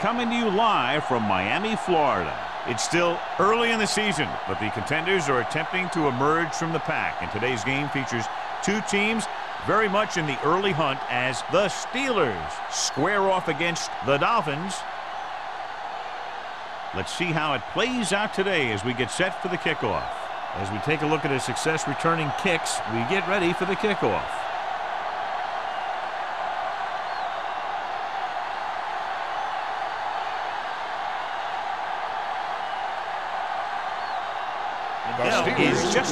Coming to you live from Miami, Florida. It's still early in the season, but the contenders are attempting to emerge from the pack. And today's game features two teams very much in the early hunt as the Steelers square off against the Dolphins. Let's see how it plays out today as we get set for the kickoff. As we take a look at his success returning kicks, we get ready for the kickoff.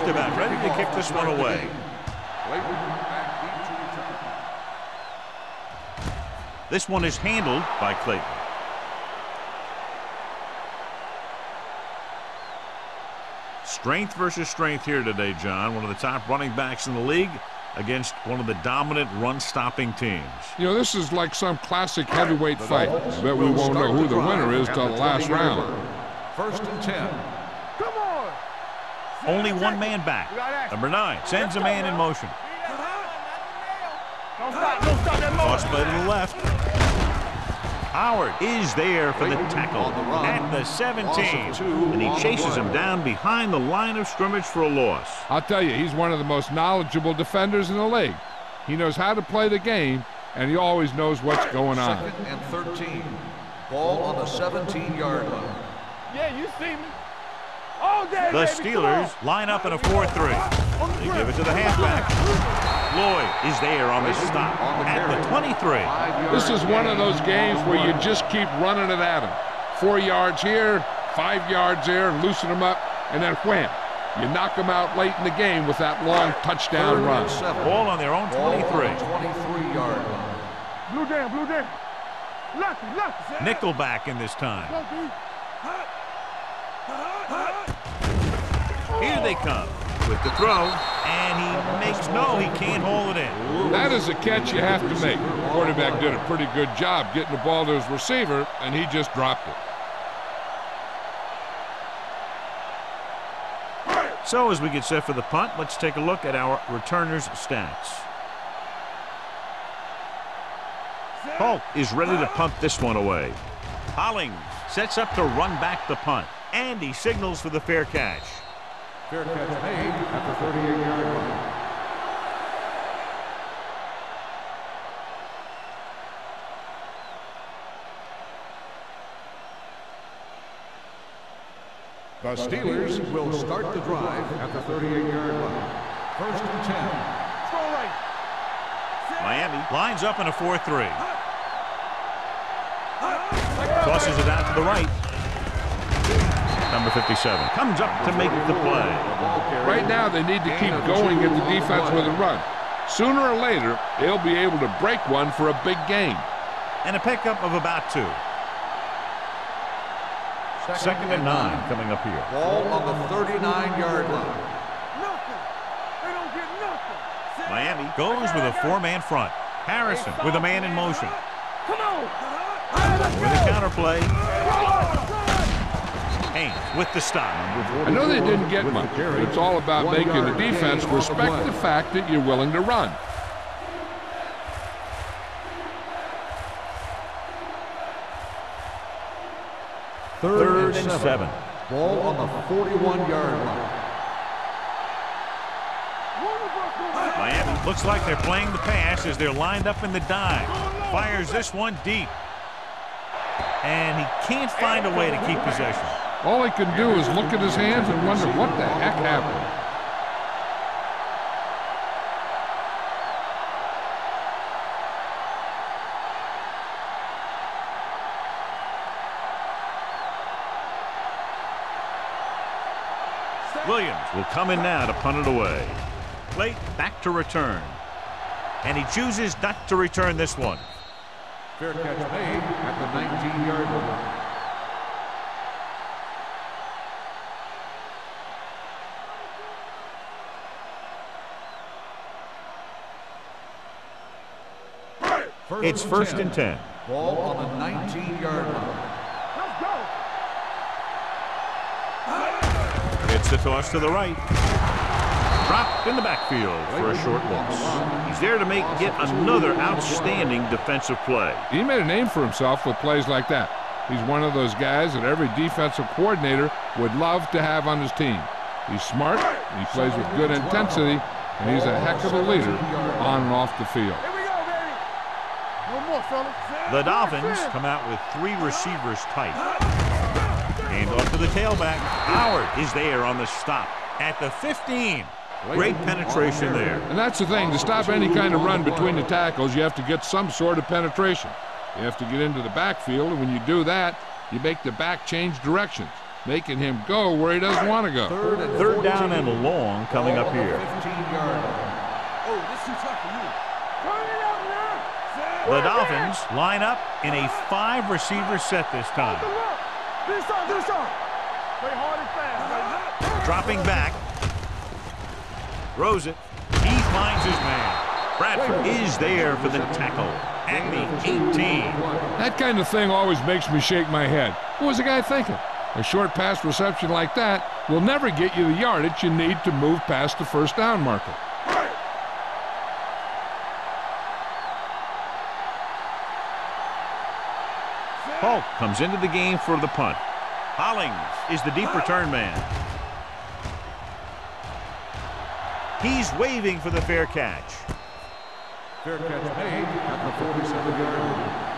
Just about ready to kick this one away. This one is handled by Clayton. Strength versus strength here today, John. One of the top running backs in the league against one of the dominant run-stopping teams. You know, this is like some classic heavyweight fight. I bet we won't know who the winner is till the last round. First and 10. Only one man back. Number nine sends a man in motion. Toss play to the left. Howard is there for the tackle at the 17. And he chases him down behind the line of scrimmage for a loss. I'll tell you, he's one of the most knowledgeable defenders in the league. He knows how to play the game, and he always knows what's going on. Second and 13. Ball on the 17-yard line. Yeah, you see me. Day, the Steelers line up in a 4-3. They give it to the halfback. Lloyd is there on the stop at the 23. This is one of those games where you just keep running it at him. Four yards here, five yards there, loosen them up, and then wham. You knock them out late in the game with that long touchdown run. Ball on their own 23. 23-yard line. Blue down, blue down. Lucky, lucky. Nickelback in this time. Here they come with the throw, and he makes no, he can't hold it in. That is a catch you have to make. The quarterback did a pretty good job getting the ball to his receiver, and he just dropped it. So as we get set for the punt, let's take a look at our returners' stats. Hulk is ready to punt this one away. Hollings sets up to run back the punt, and he signals for the fair catch. Fair catch made at the 38-yard line. The Steelers will start the drive at the 38-yard line. First and 10. Miami lines up in a 4-3. Tosses it out to the right. Number 57 comes up to make the play. Right now, they need to keep going at the defense with a run. Sooner or later, they'll be able to break one for a big game. And a pickup of about two. Second and nine coming up here. Ball on the 39-yard line. Miami goes with a four-man front. Harrison with a man in motion. Come on. With a counter play. Haynes with the stop. I know they didn't get much, but it's all about making the defense respect the fact that you're willing to run. Third, Third and, and seven. seven. Ball on the 41-yard line. Miami looks like they're playing the pass as they're lined up in the dime. Fires this one deep. And he can't find a way to keep possession. All he can do is look at his hands and wonder what the heck happened. Williams will come in now to punt it away. Plate back to return. And he chooses not to return this one. Fair catch made at the 19-yard line. First it's and first 10. and 10. Ball on the 19-yard line. Let's go. It's the toss to the right. Dropped in the backfield for a short loss. He's there to make yet another outstanding defensive play. He made a name for himself with plays like that. He's one of those guys that every defensive coordinator would love to have on his team. He's smart, he plays with good intensity, and he's a heck of a leader on and off the field. Here we go, baby. One more, fellas. The Dolphins come out with three receivers tight. Hand off to the tailback. Howard is there on the stop at the 15. Great penetration there. And that's the thing. To stop any kind of run between the tackles, you have to get some sort of penetration. You have to get into the backfield, and when you do that, you make the back change directions, making him go where he doesn't want to go. Third down and long coming up here. 15-yard line. Oh, this too tough for you. Turn it up now. The Dolphins line up in a five receiver set this time. This side, this side. Play hard and fast, baby. Dropping back. Throws it. He finds his man. Bradford is there for the tackle at the 18. That kind of thing always makes me shake my head. What was the guy thinking? A short pass reception like that will never get you the yardage you need to move past the first down marker. Comes into the game for the punt. Hollings is the deep return man. He's waving for the fair catch. Fair catch made at the 47-yard line.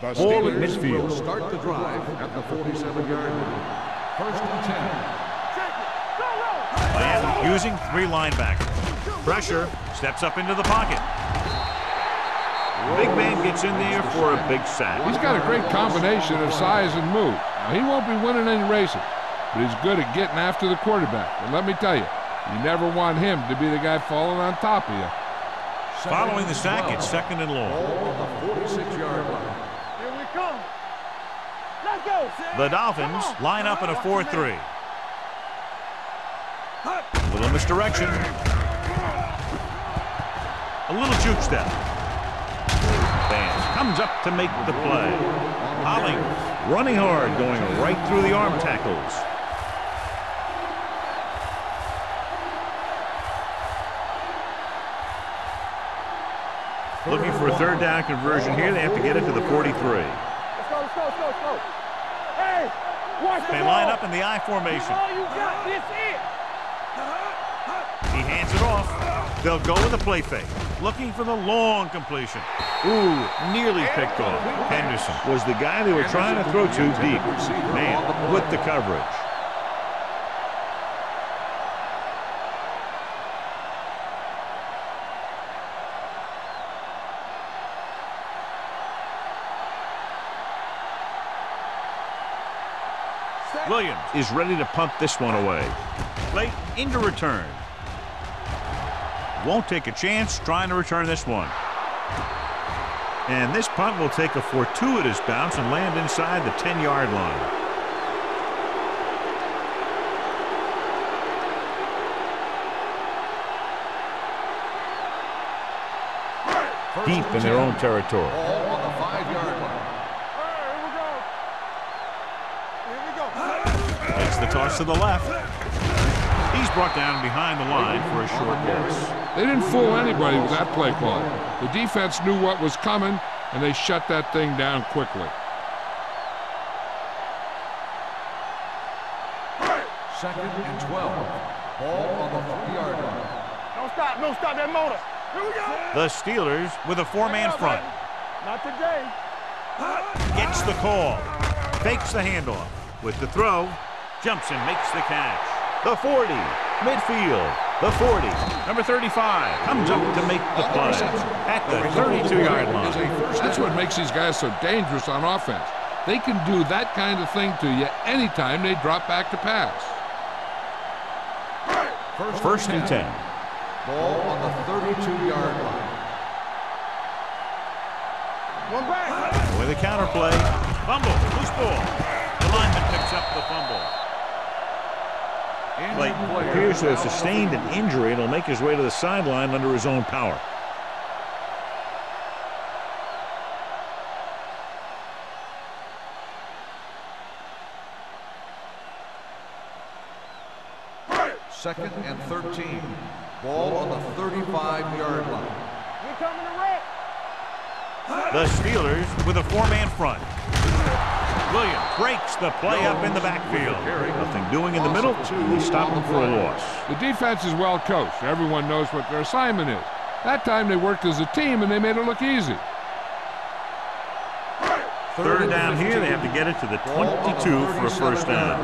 The Steelers midfield. will start the drive at the 47-yard line. First and 10. Check it. Go, go. Miami using three linebackers. Pressure, steps up into the pocket. Big man gets in there for a big sack. He's got a great combination of size and move. Now, he won't be winning any races, but he's good at getting after the quarterback. And let me tell you, you never want him to be the guy falling on top of you. Following the sack, it's second and long. Ball on the 46-yard line. Here we come. Let's go. The Dolphins line up in a 4-3. Little misdirection. A little juke step. Vance comes up to make the play. Hollings running hard, going right through the arm tackles. Looking for a third down conversion here. They have to get it to the 43. Let's go, let's go, let's go, let's go. Hey, watch the They ball. line up in the I formation. All you got, this it. He hands it off. They'll go with a play fake. Looking for the long completion. Ooh, nearly picked off. Henderson was the guy they were trying to throw to deep. Man, with the coverage. Williams is ready to punt this one away. Late into return. Won't take a chance trying to return this one. And this punt will take a fortuitous bounce and land inside the 10-yard line. Deep in their own territory. Ball on the 5-yard line. All right, here we go. Here we go. Makes the toss to the left. He's brought down behind the line for a short loss. They didn't fool anybody with that play call. The defense knew what was coming, and they shut that thing down quickly. Second and 12. Ball on the 40-yard line. Don't stop, don't stop that motor. Here we go. The Steelers with a four-man front. Not today. Gets the call. Fakes the handoff. With the throw, jumps and makes the catch. The 40, midfield. The 40, number 35, comes up to make the play at the 32-yard line. That's what makes these guys so dangerous on offense. They can do that kind of thing to you anytime they drop back to pass. First and 10. Ball on the 32-yard line. One back. With a counter play. Fumble. Loose ball. The lineman picks up the fumble but appears to have sustained an injury and will make his way to the sideline under his own power. Second and 13. Ball on the 35-yard line. The Steelers with a four-man front. Williams breaks the play up in the backfield. Nothing doing in the middle. They stop him for a loss. The defense is well coached. Everyone knows what their assignment is. That time they worked as a team and they made it look easy. Third down here, they have to get it to the 22 for a first down.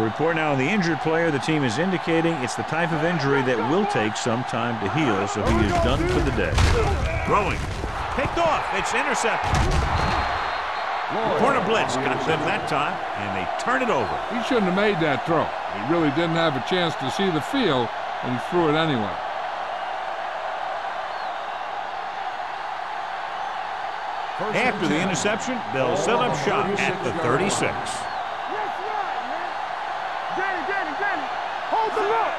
A report now on the injured player. The team is indicating it's the type of injury that will take some time to heal, so he is done for the day. Throwing. Picked off. It's intercepted. Corner blitz got them that time, and they turn it over. He shouldn't have made that throw. He really didn't have a chance to see the field, and he threw it anyway. First After the interception, they'll set up shop at the 36. Next line, man. Danny, Danny, Danny. Hold the look.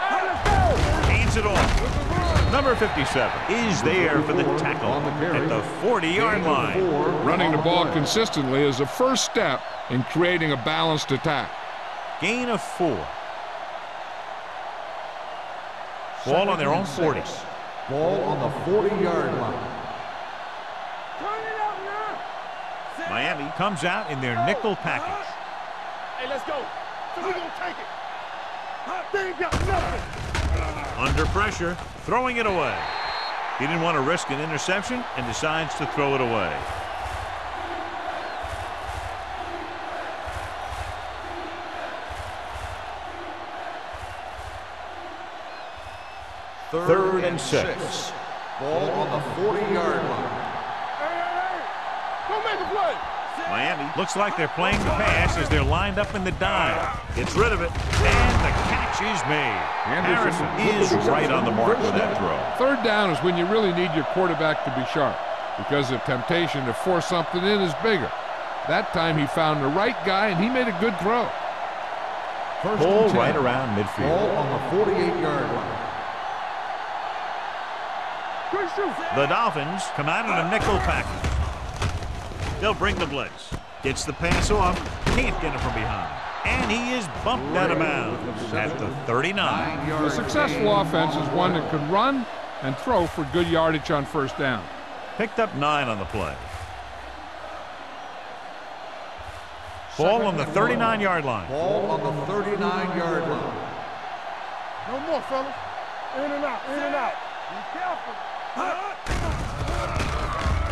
All right, let's go. Hands it off. Number 57 is there for the tackle at the 40-yard line. Running the ball consistently is the first step in creating a balanced attack. Gain of four. Ball on their own 40. Ball on the 40-yard line. Turn it up now. Miami comes out in their nickel package. Hey, let's go. So we gonna take it. They ain't got nothing. Under pressure, throwing it away. He didn't want to risk an interception and decides to throw it away. Third and six. Ball on the 40-yard line. Hey, hey, hey. Go make a play. Miami looks like they're playing the pass as they're lined up in the dime. Gets rid of it, and the catch is made. Harrison is right on the mark with that throw. Third down is when you really need your quarterback to be sharp because the temptation to force something in is bigger. That time he found the right guy and he made a good throw. First Ball and 10. right around Ball midfield. on the 48-yard line. The Dolphins come out in a nickel package. They'll bring the blitz. Gets the pass off. Can't get it from behind. And he is bumped out of bounds at the 39. A successful offense is one that can run and throw for good yardage on first down. Picked up nine on the play. Ball on the 39-yard line. Ball on the 39-yard line. No more, fellas. In and out, in and out. Be careful.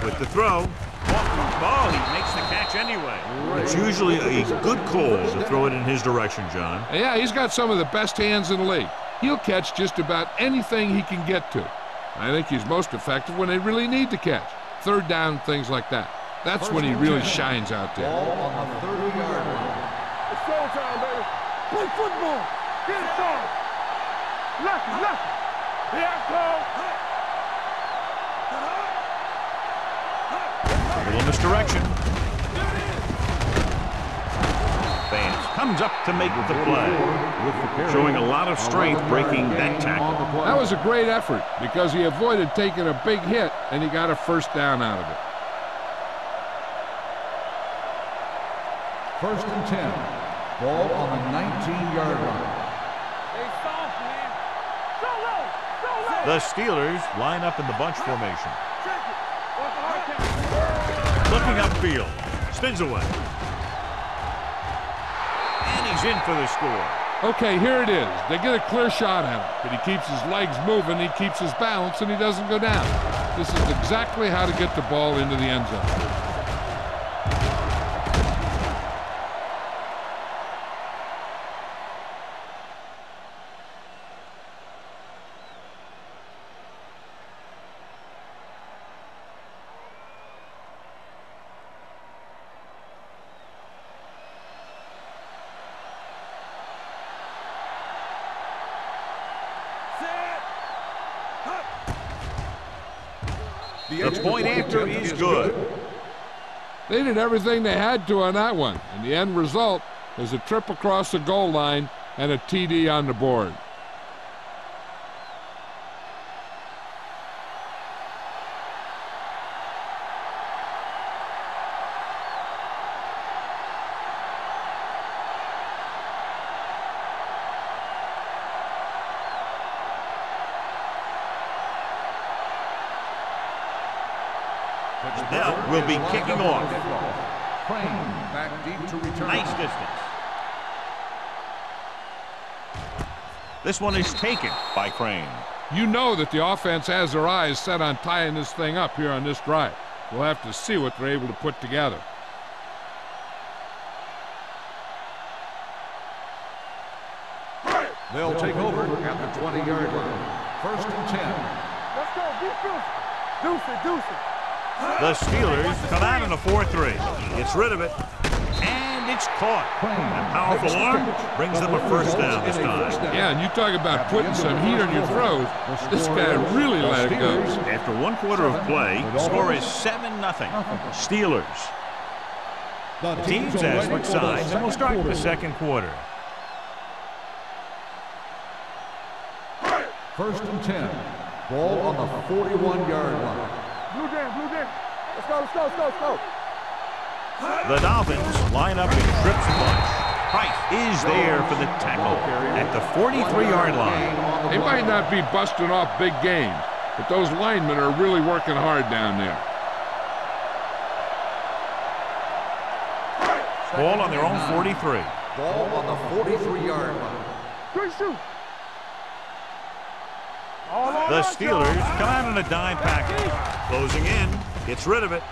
With the throw. Ball, he makes the catch anyway. It's usually a good call to throw it in his direction, John. Yeah, he's got some of the best hands in the league. He'll catch just about anything he can get to. I think he's most effective when they really need to catch. Third down, things like that. That's when he really shines out there. Ball on the 30-yard line. It's showtime, baby. Play football. Get it started. Lucky, lucky. Here I come. A little. Vance comes up to make the play. Showing a lot of strength breaking that tackle. That was a great effort because he avoided taking a big hit and he got a first down out of it. First and 10. Ball on the 19-yard line. Hey, soft, man. So low. So low. The Steelers line up in the bunch formation. Looking upfield. Spins away. And he's in for the score. Okay, here it is. They get a clear shot at him, but he keeps his legs moving, he keeps his balance, and he doesn't go down. This is exactly how to get the ball into the end zone. The point after is good. They did everything they had to on that one, and the end result is a trip across the goal line and a TD on the board. Now we'll be kicking off. Crane back deep to return. Nice distance. This one is taken by Crane. You know that the offense has their eyes set on tying this thing up here on this drive. We'll have to see what they're able to put together. They'll take over at the 20-yard line. First and 10. Let's go. Defense. Deuce it, deuce it. The Steelers come out in a 4-3. Gets rid of it. And it's caught. A powerful arm brings them a first down this time. Yeah, and you talk about putting some heat on your throws. This guy really let it go. After one quarter of play, the score is 7-0. Steelers. Teams as switch sides, and we'll start the second quarter. First and 10. Ball on the 41-yard line. Blue jam, blue jam. Let's go, let's go, let's go, let's go. The Dolphins line up in trips bunch. Price is there for the tackle at the 43-yard line. They might not be busting off big games, but those linemen are really working hard down there. Ball on their own 43. Ball on the 43-yard line. Good shoot. All on The us, y'all. Steelers come out in a dime package. Closing in, gets rid of it.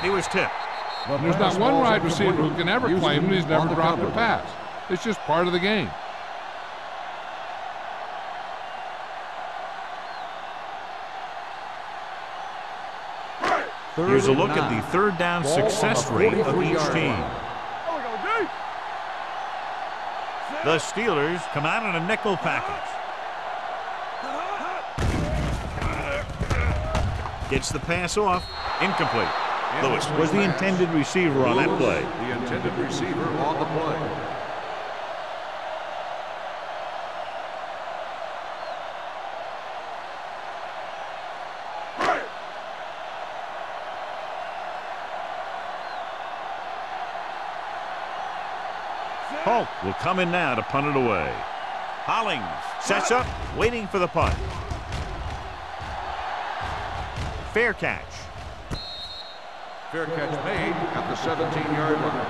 He was tipped. There's not one wide receiver who can ever claim that he's never dropped a pass. It's just part of the game. Here's a look at the third down success rate of each team. Go. The Steelers come out in a nickel package. Gets the pass off. Incomplete. Lewis was the intended receiver on that play. The intended receiver on the play. Hulk will come in now to punt it away. Hollings sets up, waiting for the punt. Fair catch. Fair catch made at the 17-yard line.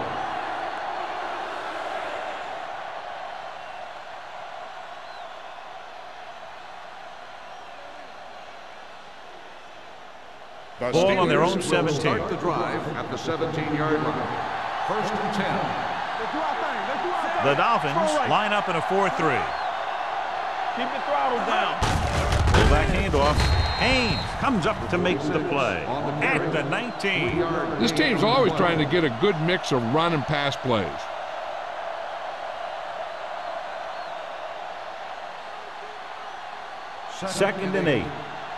The Ball on their own 17. Start the drive at the 17-yard line. First and 10. Let's do our thing. Let's do our thing. The Dolphins line up in a 4-3. Keep the throttle down. Full back handoff. Haynes comes up to make the play at the 19. This team's always trying to get a good mix of run and pass plays. Second and eight.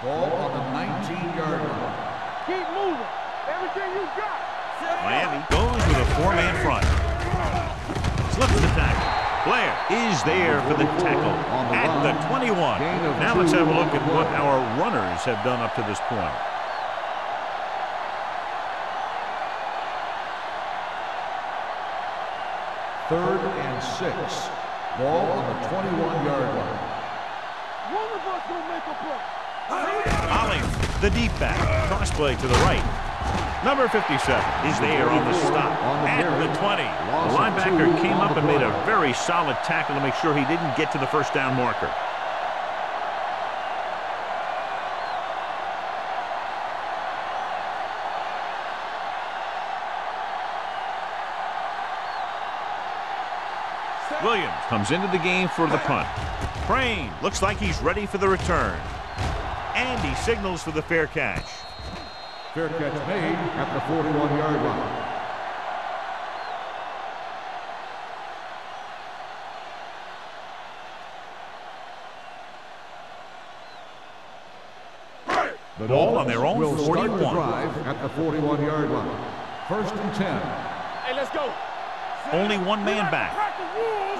Ball on the 19-yard line. Keep moving. Everything you got. Miami goes with a four-man front. Slips the tackle. Blair is there for the tackle at the 21. Now let's have a look at what our runners have done up to this point. Third and six. Ball on the 21-yard line. One of us gonna make a play. Hollings, the deep back. Crossplay to the right. Number 57 is there on the stop at the 20. The linebacker came up and made a very solid tackle to make sure he didn't get to the first down marker. Williams comes into the game for the punt. Crane looks like he's ready for the return. And he signals for the fair catch. Fair catch made at the 41-yard line. The Ball on their own will start the 41. drive at the 41-yard line. First and 10. Hey, let's go. Only one man back. crack the rules.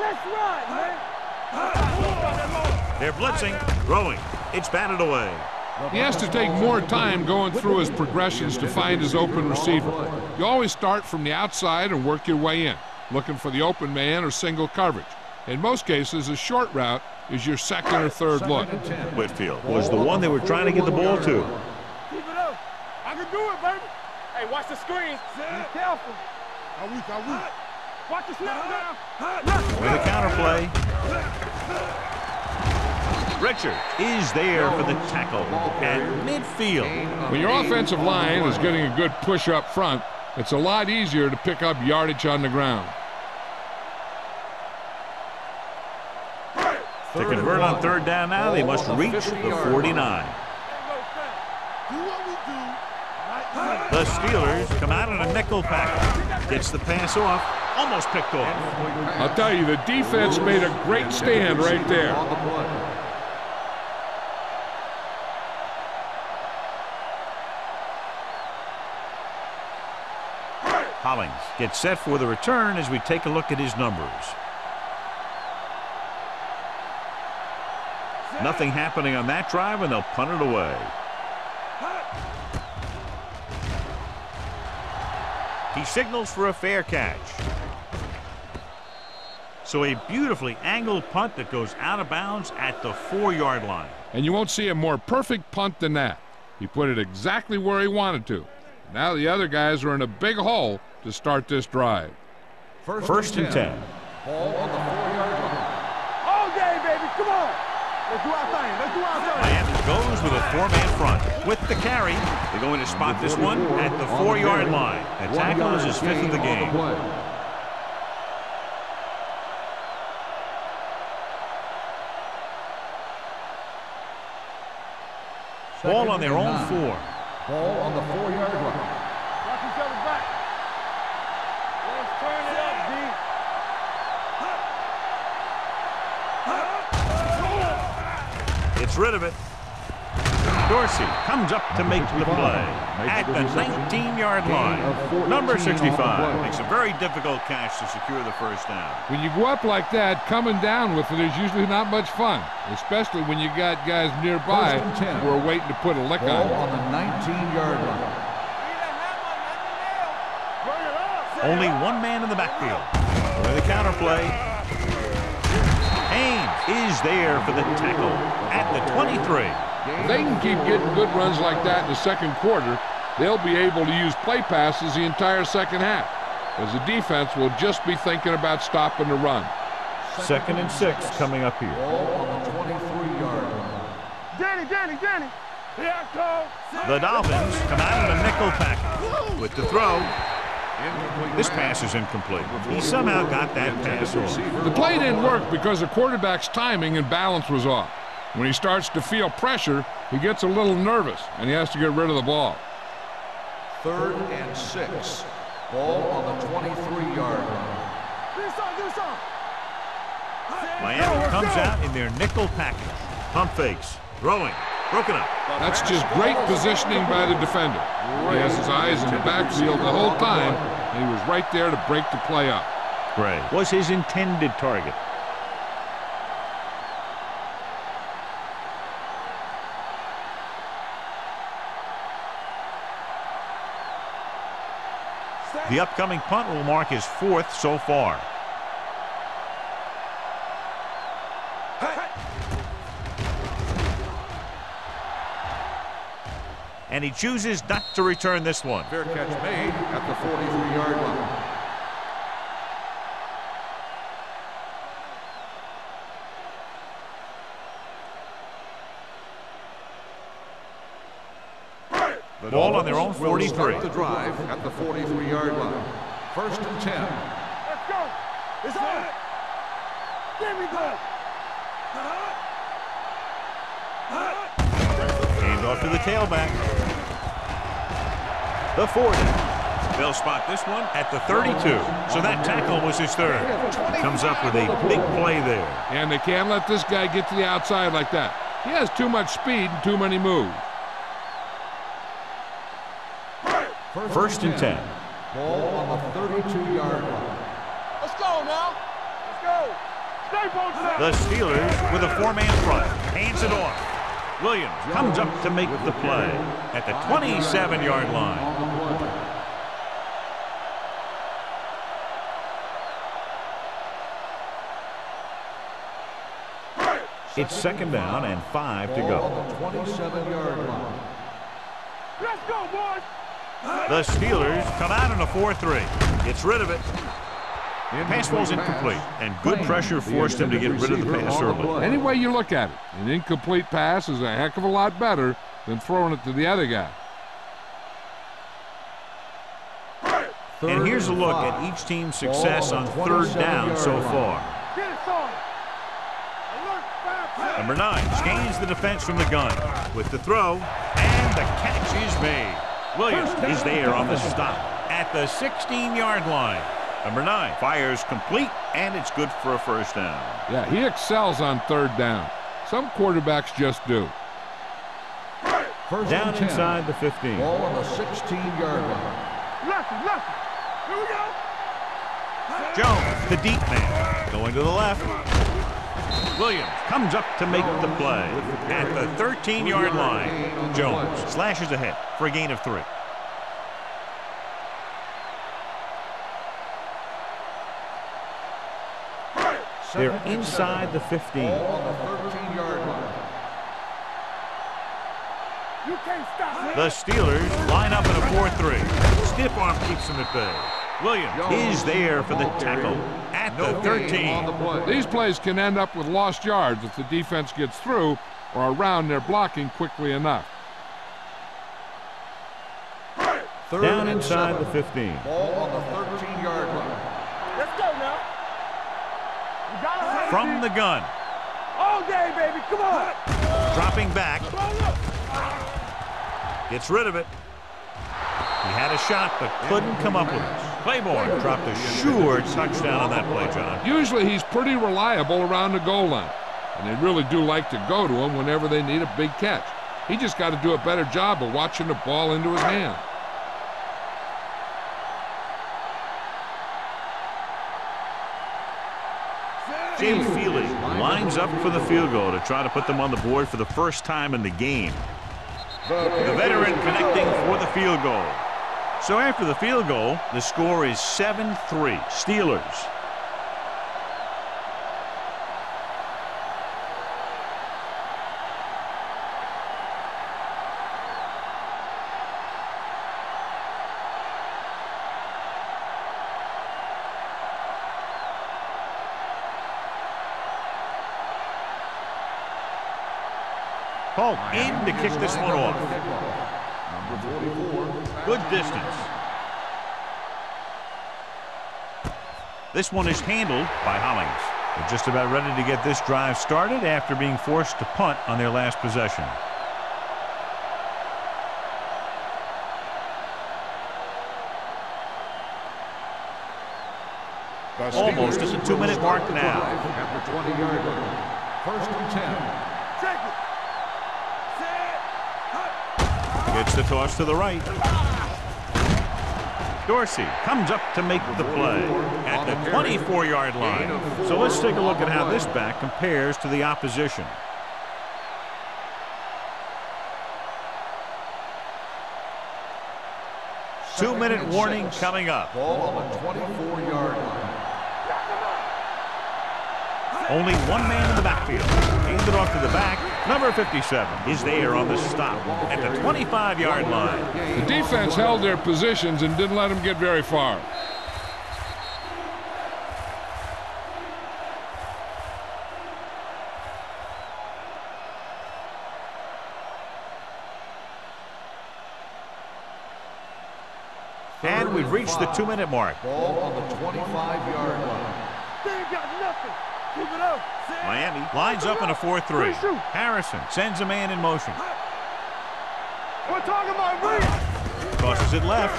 Let's ride, man. They're blitzing, throwing. It's batted away. He has to take more time going through his progressions to find his open receiver. You always start from the outside and work your way in, looking for the open man or single coverage. In most cases, a short route is your second or third look. Second and 10. Whitfield was the one they were trying to get the ball to. Keep it up. I can do it, baby. Hey, watch the screen. Be careful. Are we, are we? Watch the snap down. With a counter play. Richard is there for the tackle at midfield. When your offensive line is getting a good push up front, it's a lot easier to pick up yardage on the ground. To convert on third down now, they must reach the 49. The Steelers come out in a nickel package. Gets the pass off. Almost picked off. I'll tell you, the defense made a great stand right there. On the play. Hollings gets set for the return as we take a look at his numbers. Nothing happening on that drive, and they'll punt it away. He signals for a fair catch. So a beautifully angled punt that goes out of bounds at the four-yard line. And you won't see a more perfect punt than that. He put it exactly where he wanted to. Now the other guys are in a big hole to start this drive. First and 10. Ball on the four-yard line. All day, baby. Come on. Let's do our thing. Let's do our thing. Miami goes with a four-man front. With the carry, they're going to spot this one at the four-yard line. That tackle is his fifth of the game. on the play. Ball on their own four. Ball on the four-yard line. It's rid of it. Dorsey comes up to make the play at the 19-yard line. Number 65 makes a very difficult catch to secure the first down. When you go up like that, coming down with it is usually not much fun, especially when you got guys nearby First and 10. who are waiting to put a lick Ball on on the 19-yard line. Bring it up. Only one man in the backfield. With a counter play. Haynes is there for the tackle at the 23. If they can keep getting good runs like that in the second quarter, they'll be able to use play passes the entire second half, as the defense will just be thinking about stopping the run. Second and six coming up here. Ball on the 23-yard. Danny, Danny, Danny. Here I come. The Dolphins come out of the nickel package with the throw. This pass is incomplete. He somehow got that pass off. The play didn't work because the quarterback's timing and balance was off. When he starts to feel pressure, he gets a little nervous, and he has to get rid of the ball. Third and six. Ball on the 23-yard line. Do something, do something. Miami comes out in their nickel package. Pump fakes. Throwing. Broken up. That's just great positioning by the defender. He has his eyes in the backfield the whole time, and he was right there to break the play up. Gray was his intended target. The upcoming punt will mark his fourth so far. And he chooses not to return this one. Fair catch made at the 43-yard line. The Ball on their own 43. the drive at the 43-yard line. First and 10. Let's go. It's on. Give me that. Uh-huh. Uh-huh. Hand off to the tailback. The 40. They'll spot this one at the 32. So that tackle was his third. Comes up with a big play there. And they can't let this guy get to the outside like that. He has too much speed and too many moves. First and 10. Ball on the 32-yard line. Let's go now. Let's go. Stay posted. The Steelers with a four-man front. Hands it off. Williams comes up to make the play at the 27-yard line. On the play. It's second down and five to go. the 27-yard line. Let's go, boys. The Steelers come out in a 4-3. Gets rid of it. Pass falls incomplete, and good pressure forced him to get rid of the pass early. Any way you look at it, an incomplete pass is a heck of a lot better than throwing it to the other guy. And here's a look at each team's success on third down so far. Number nine scans the defense from the gun with the throw, and the catch is made. Williams is there on the stop at the 16-yard line. Number nine fires complete, and it's good for a first down. Yeah, he excels on third down. Some quarterbacks just do. First Down and inside the 15. Ball on the 16-yard line. Lefty, lefty. Here we go. Jones, the deep man, going to the left. Williams comes up to make the play at the 13-yard line. Jones slashes ahead for a gain of three. They're inside the 15. The 13-yard line. You can't stop me. The Steelers line up in a 4-3. Stiff arm keeps them at bay. Williams is there for the tackle at the No gain on the 13. These plays can end up with lost yards if the defense gets through or around their blocking quickly enough. Down inside the 15. Ball on the 13-yard line. Let's go now. You gotta have From the gun, All day, baby. Come on. dropping back, Come on, gets rid of it. He had a shot but couldn't come up with it. Claiborne dropped a sure touchdown on that play, John. Usually he's pretty reliable around the goal line, and they really do like to go to him whenever they need a big catch. He just got to do a better job of watching the ball into his hand. Jay Feely lines up for the field goal to try to put them on the board for the first time in the game. The veteran connecting for the field goal. So after the field goal, the score is 7-3 Steelers. Polk in to kick this one off. Number 44. Good distance. This one is handled by Hollings. They're just about ready to get this drive started after being forced to punt on their last possession. Almost at the two-minute mark now. drive At the 20-yard. First and 10. Gets the toss to the right. Dorsey comes up to make the play at the 24-yard line. So let's take a look at how this back compares to the opposition. Two-minute warning coming up. Ball on the 24-yard line. Only one man in the backfield. Handed off to the back. Number 57 is there on the stop at the 25-yard line. The defense held their positions and didn't let them get very far. And we've reached the two-minute mark. Ball on the 25-yard line. They ain't got nothing. Keep it up. Miami lines up in a 4-3. Harrison sends a man in motion. We're talking about me. Tosses it left.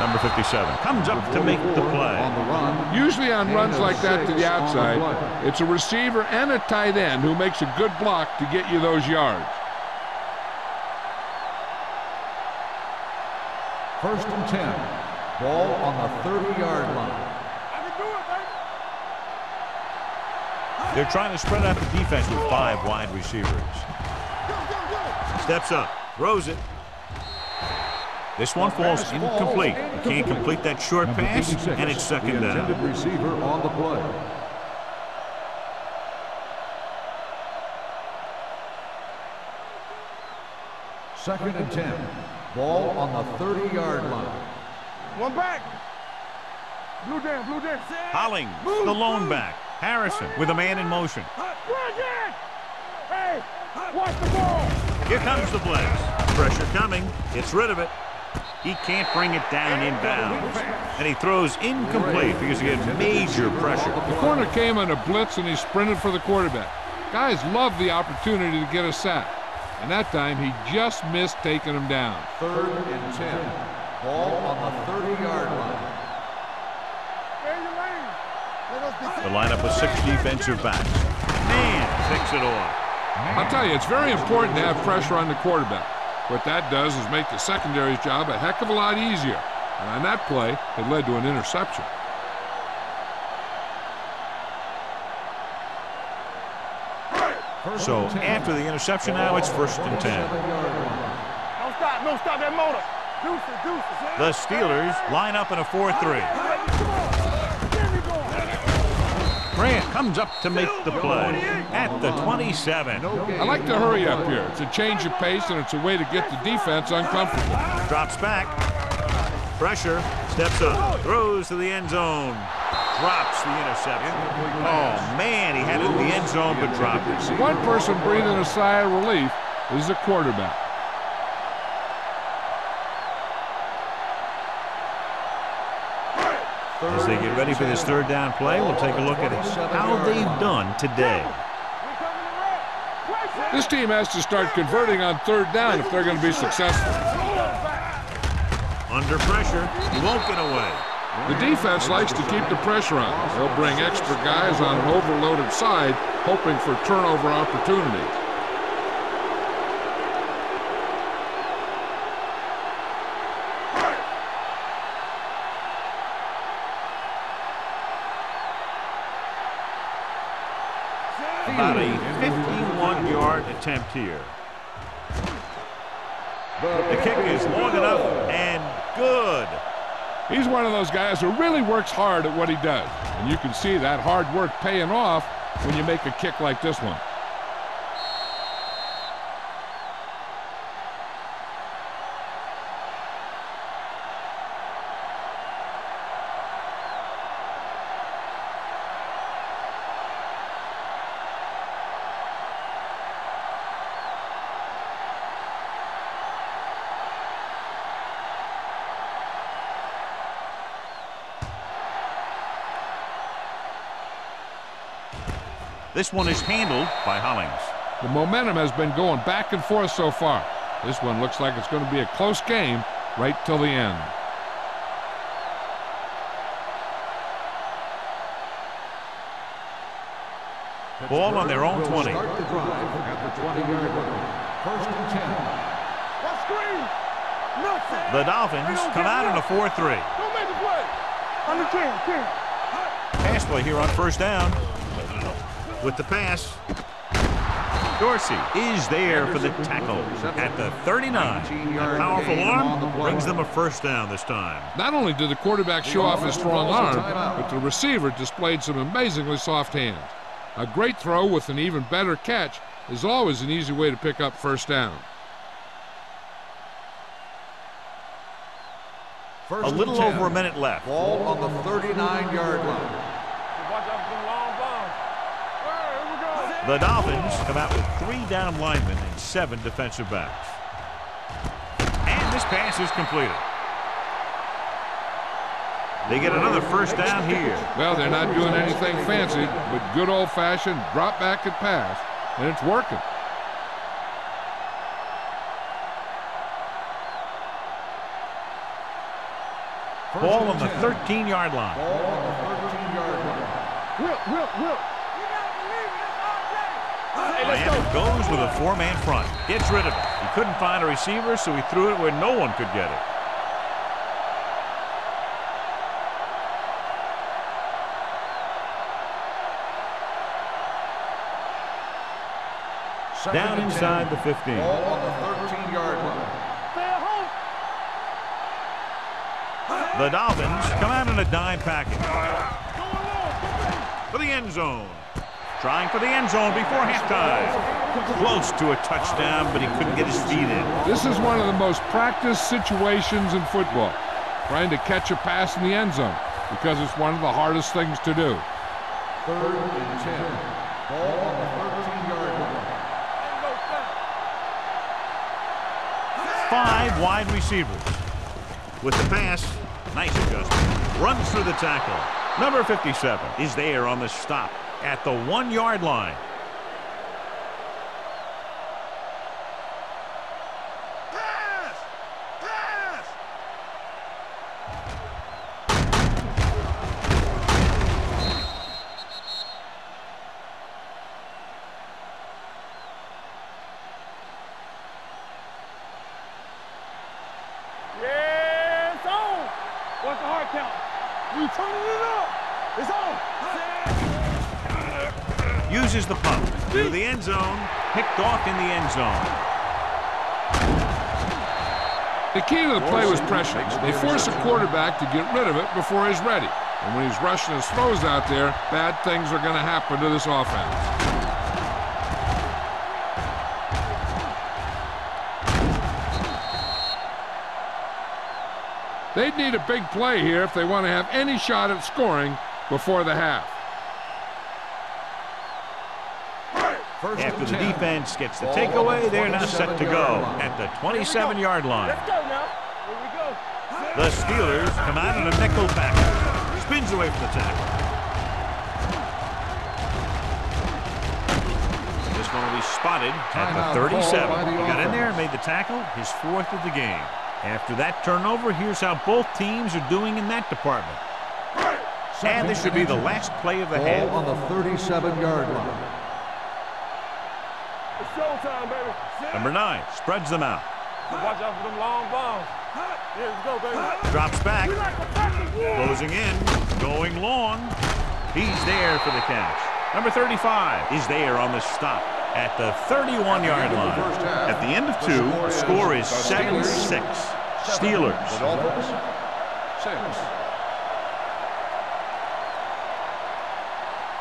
Number 57 comes up to make the On play. the run. Usually on runs like that to the outside, it's a receiver and a tight end who makes a good block to get you those yards. First and 10. Ball on the 30-yard line. I can do it, baby. They're trying to spread out the defense with five wide receivers. Steps up, throws it. This one falls incomplete. You can't complete that short pass, and it's second down. receiver on the play. Second and 10. Ball on the 30-yard line. One back. Blue down, blue down. Hollings, the lone back. Harrison with a man in motion. Bridget! Hey, watch the ball. Here comes the blitz. Pressure coming. Gets rid of it. He can't bring it down inbounds. And he throws incomplete because he had major pressure. The corner came on a blitz and he sprinted for the quarterback. Guys love the opportunity to get a sack. And that time he just missed taking him down. Third and 10. Ball on the 30-yard line. Stay in your lane. The lineup with six defensive backs. Man picks it off. I'll tell you, it's very important to have pressure on the quarterback. What that does is make the secondary's job a heck of a lot easier. And on that play, it led to an interception. So after the interception now, it's first and 10. Seven-yard. Don't stop, don't stop that motor. Deuces, deuces. Eh? The Steelers line up in a 4-3. Grant comes up to make the play at the 27. I like to hurry up here. It's a change of pace and it's a way to get the defense uncomfortable. Drops back. Pressure. Steps up. Throws to the end zone. Drops the interception. Oh, man, he had it in the end zone but dropped it. One person breathing a sigh of relief is the quarterback. As they get ready for this third down play, we'll take a look at how they've done today. We coming to red. Pressure. This team has to start converting on third down if they're going to be successful. Under pressure, he won't get away. The defense likes to keep the pressure on. They'll bring extra guys on an overloaded side, hoping for turnover opportunities. About a 51-yard attempt here. The kick is long enough and good. He's one of those guys who really works hard at what he does. And you can see that hard work paying off when you make a kick like this one. This one is handled by Hollings. The momentum has been going back and forth so far. This one looks like it's going to be a close game right till the end. Ball on their own 20. Start the drive at the 20-yard line. First and 10. What screen? Nothing. The Dolphins come out in a 4-3. Don't make the play. Under 10, 10. Pass play here on first down. With the pass, Dorsey is there for the tackle at the 39. A powerful arm brings them a first down this time. Not only did the quarterback show off his strong arm, but the receiver displayed some amazingly soft hands. A great throw with an even better catch is always an easy way to pick up first down. First A little over a minute left. Ball on the 39-yard line. Watch out for them long bombs. All right, here we go. The Dolphins come out with three down linemen and seven defensive backs. And this pass is completed. They get another first down here. Well, they're not doing anything fancy, but good old-fashioned drop back and pass, and it's working. First Ball on the 13-yard line. Ball on the 13-yard line. Whip, whip, whip. Miami goes with a four-man front. Gets rid of it. He couldn't find a receiver, so he threw it where no one could get it. Second Down and 10. inside the 15. Ball on the 13-yard line. Stay at home. The Dolphins come out in a dime package for the end zone. Trying for the end zone before halftime. Close to a touchdown, but he couldn't get his feet in. This is one of the most practiced situations in football, trying to catch a pass in the end zone, because it's one of the hardest things to do. Third and 10. Ball on the 13-yard line. Five wide receivers. With the pass, nice adjustment. Runs through the tackle. Number 57 is there on the stop at the one-yard line. Yeah, it's on. What's the hard count? We turning it up. It's on. Uses the pump to the end zone. Picked off in the end zone. The key to the play was pressure. They force a quarterback to get rid of it before he's ready. And when he's rushing his throws out there, bad things are going to happen to this offense. They'd need a big play here if they want to have any shot at scoring before the half. First After the defense gets the takeaway, they're now set to go at the 27-yard line. Let's go now. Here we go. The Steelers come out in a nickel back. Spins away from the tackle. This one will be spotted at the 37. He got in there and made the tackle, his fourth of the game. After that turnover, here's how both teams are doing in that department. And this should be the last play of the Ball half. on the 37-yard line. It's showtime, baby. Number nine spreads them out. Watch out for them long bombs. Drops back. We like a pack of wolves. Closing in, going long. He's there for the catch. Number 35 is there on the stop at the 31-yard line. At the end of two, the score is 7-6. Steelers. Dolphins, six.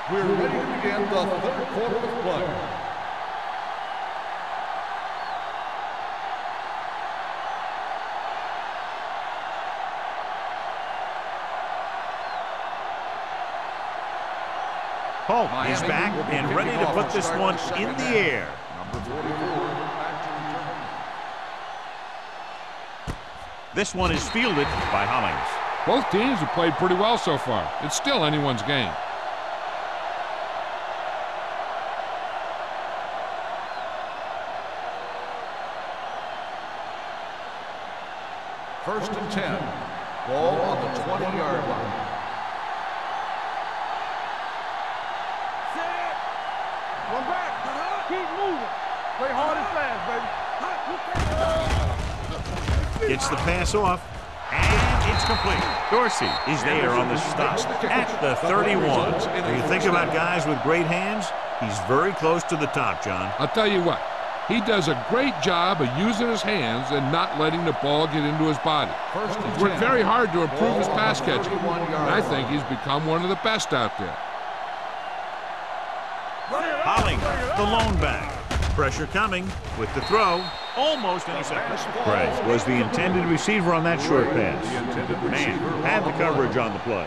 We're ready to begin the third quarter of play. Polk is Miami back and ready to put this one in the half. air. Number 44, back to return. This one is fielded by Hollings. Both teams have played pretty well so far. It's still anyone's game. First and 10. Ball on the 20-yard line. Pass off. And it's complete. Dorsey is there on the stop at the 31. When you think about guys with great hands, he's very close to the top, John. I'll tell you what, he does a great job of using his hands and not letting the ball get into his body. First and He's worked very hard to improve his pass the catching. And I think he's become one of the best out there. Holling, the lone back. Pressure coming with the throw. Almost intercepted. Gray was the intended receiver on that short pass. Man, had the coverage on the play.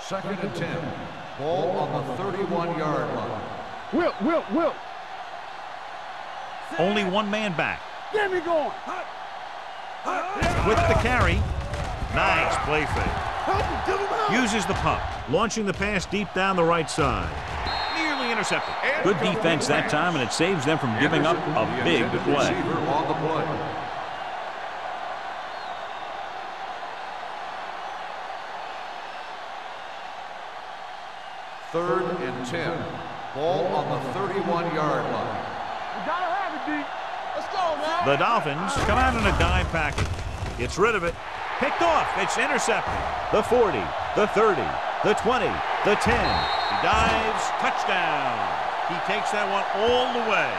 Second and 10. Ball on the 31-yard line. Whip, whip, whip. Only one man back. Get me going. With the carry. Nice play fake. Help him, give him out. Uses the pump. Launching the pass deep down the right side. Nearly intercepted. Good defense that time, and it saves them from giving up a big play. receiver on the play. Third and 10. Ball on the 31-yard line. We gotta have it, D. Let's go, man. The Dolphins come out in a dime package. Gets rid of it. Picked off. It's intercepted. The 40, the 30, the 20, the 10. He dives. Touchdown. He takes that one all the way.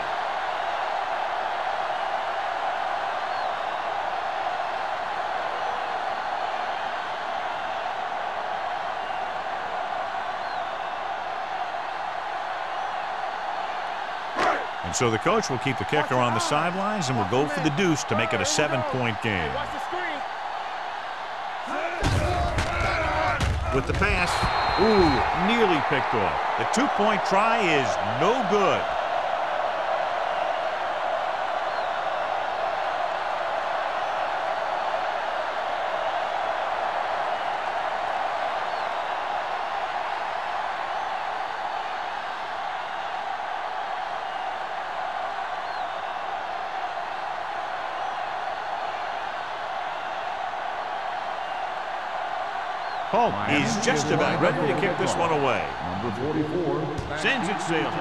And so the coach will keep the kicker on the sidelines and will go for the deuce to make it a seven-point game. With the pass, ooh, nearly picked off. The two-point try is no good. Oh, Polk is just about ready to kick this one away. Number 44. Sends it sailing.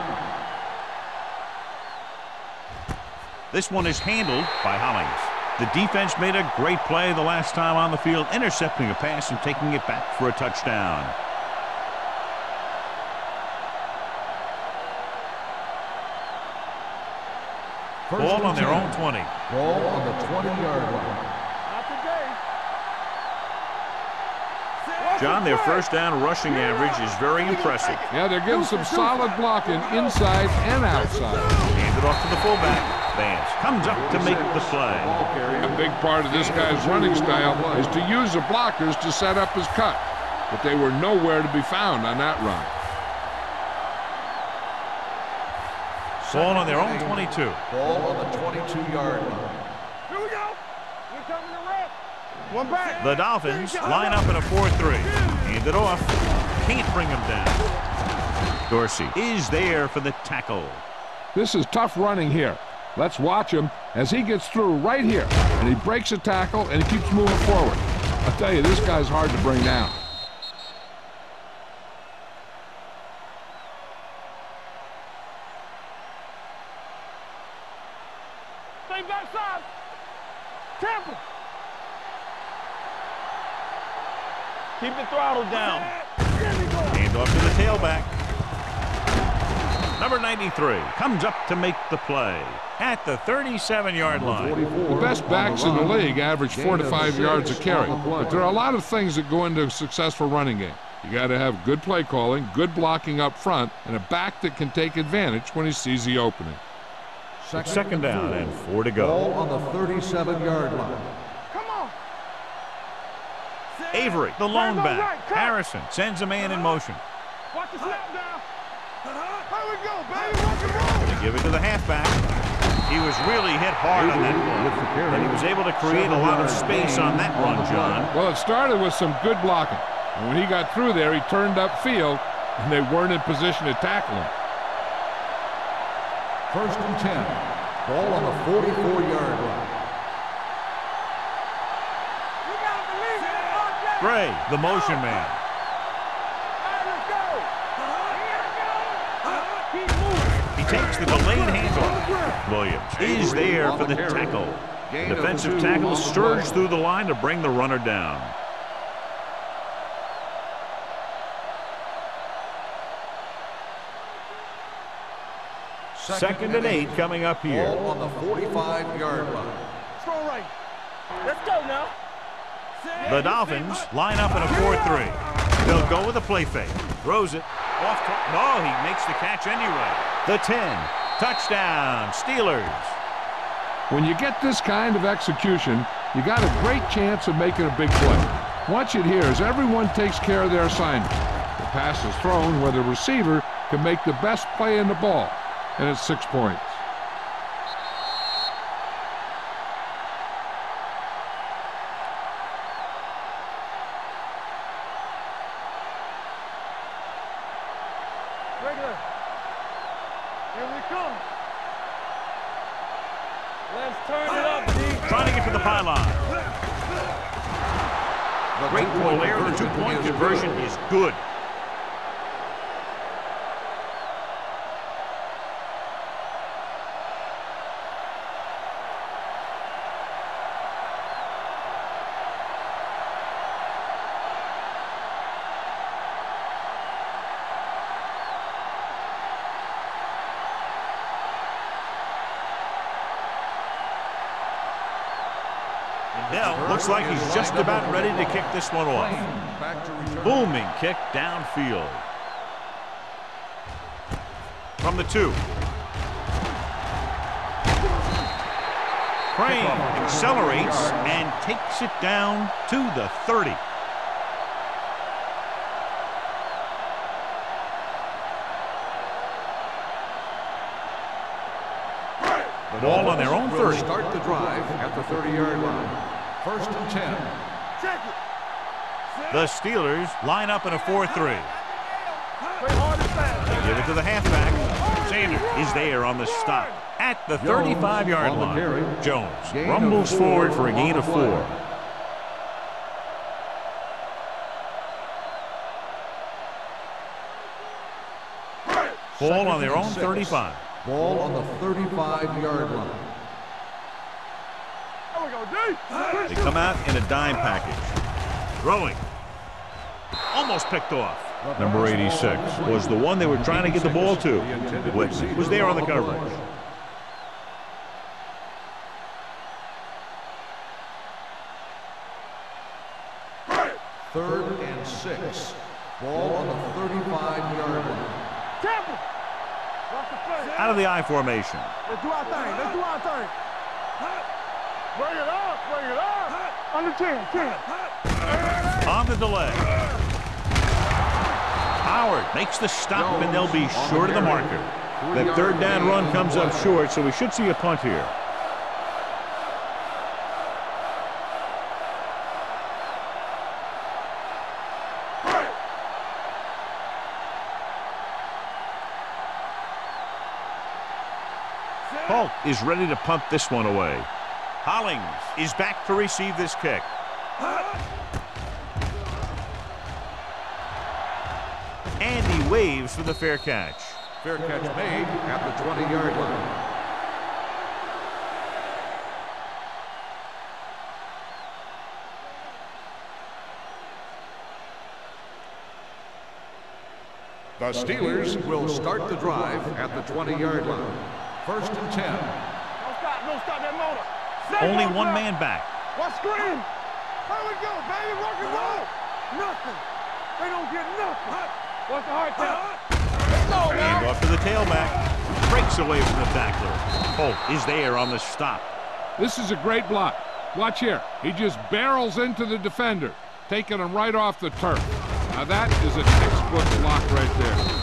This one is handled by Hollings. The defense made a great play the last time on the field, intercepting a pass and taking it back for a touchdown. First Ball on their own 20. Ball on the 20-yard line. Not today. John, their first down rushing average is very impressive. Yeah, they're getting some solid blocking inside and outside. Hand it off to the fullback. Vance comes up to make the play. A big part of this guy's running style is to use the blockers to set up his cut. But they were nowhere to be found on that run. Ball on their own 22. Ball on the 22-yard line. Here we go. We're coming to rep. One back. The Dolphins line up in a 4-3. Hand it off. Can't bring him down. Dorsey is there for the tackle. This is tough running here. Let's watch him as he gets through right here. And he breaks a tackle and he keeps moving forward. I'll tell you, this guy's hard to bring down. Stay backside. Tampa. Keep the throttle down. Hand off to the tailback. Number 93 comes up to make the play at the 37-yard line. The best backs in the league average four to five yards a carry. on the play. But there are a lot of things that go into a successful running game. You got to have good play calling, good blocking up front, and a back that can take advantage when he sees the opening. Second down and four to Ball go. on the 37-yard line. Come on. Avery, the lone back. right. Harrison sends a man in motion. Watch the snap down. Here we go, baby. Rock and roll. They give it to the halfback. He was really hit hard on that one. carry. And he was able to create a lot of space on that run, John. Well, it started with some good blocking. And when he got through there, he turned upfield, and they weren't in position to tackle him. First and 10. Ball on the 44-yard line. You gotta believe it. RJ. Gray, the motion man. All right, let's go. Here we go. Keep moving. He takes the delayed handoff. Williams is there for the tackle. The defensive tackle on surged through the line to bring the runner down. Second and eight coming up here. Ball on the 45-yard line. Strong right. Let's go now. The Dolphins line up in a 4-3. They'll go with a play fake. Throws it. Off no, oh, he makes the catch anyway. The 10. Touchdown, Steelers. When you get this kind of execution, you got a great chance of making a big play. Watch it here as everyone takes care of their assignment. The pass is thrown where the receiver can make the best play in the ball, and it's six points. Looks like he's just about ready to kick this one off. Booming kick downfield. From the two. Crane accelerates and takes it down to the 30. First and 10. Check it. The Steelers line up in a 4-3. Play hard and fast. Give it to the halfback. Sanders is there on the stop at the 35-yard line. Jones rumbles forward for a gain of four. Ball on their own Second and six. 35. Ball on the 35-yard line. They come out in a dime package. Throwing. Almost picked off. Number 86 was the one they were trying to get the ball to. Whitman was there on the coverage. Third and six. Ball on the 35-yard line. Temple. Watch the play. Out of the I formation. Let's do our thing. Let's do our thing. Bring it up. Bring it up. Under 10. 10. On the delay. Howard makes the stop, and they'll be short of the marker. That third down run comes up short, so we should see a punt here. Polk is ready to punt this one away. Hollings is back to receive this kick. And he waves for the fair catch. Fair catch made at the 20-yard line. The Steelers will start the drive at the 20-yard line. First and 10. Don't stop. Don't stop that motor. Stay Only one top. man back. What screen? There we go, baby. Rock and roll. Nothing. They don't get nothing. What's the hard tap? Let's go now. off to the tailback. Breaks away from the tackler. Polk is there on the stop. This is a great block. Watch here. He just barrels into the defender, taking him right off the turf. Now that is a textbook block right there.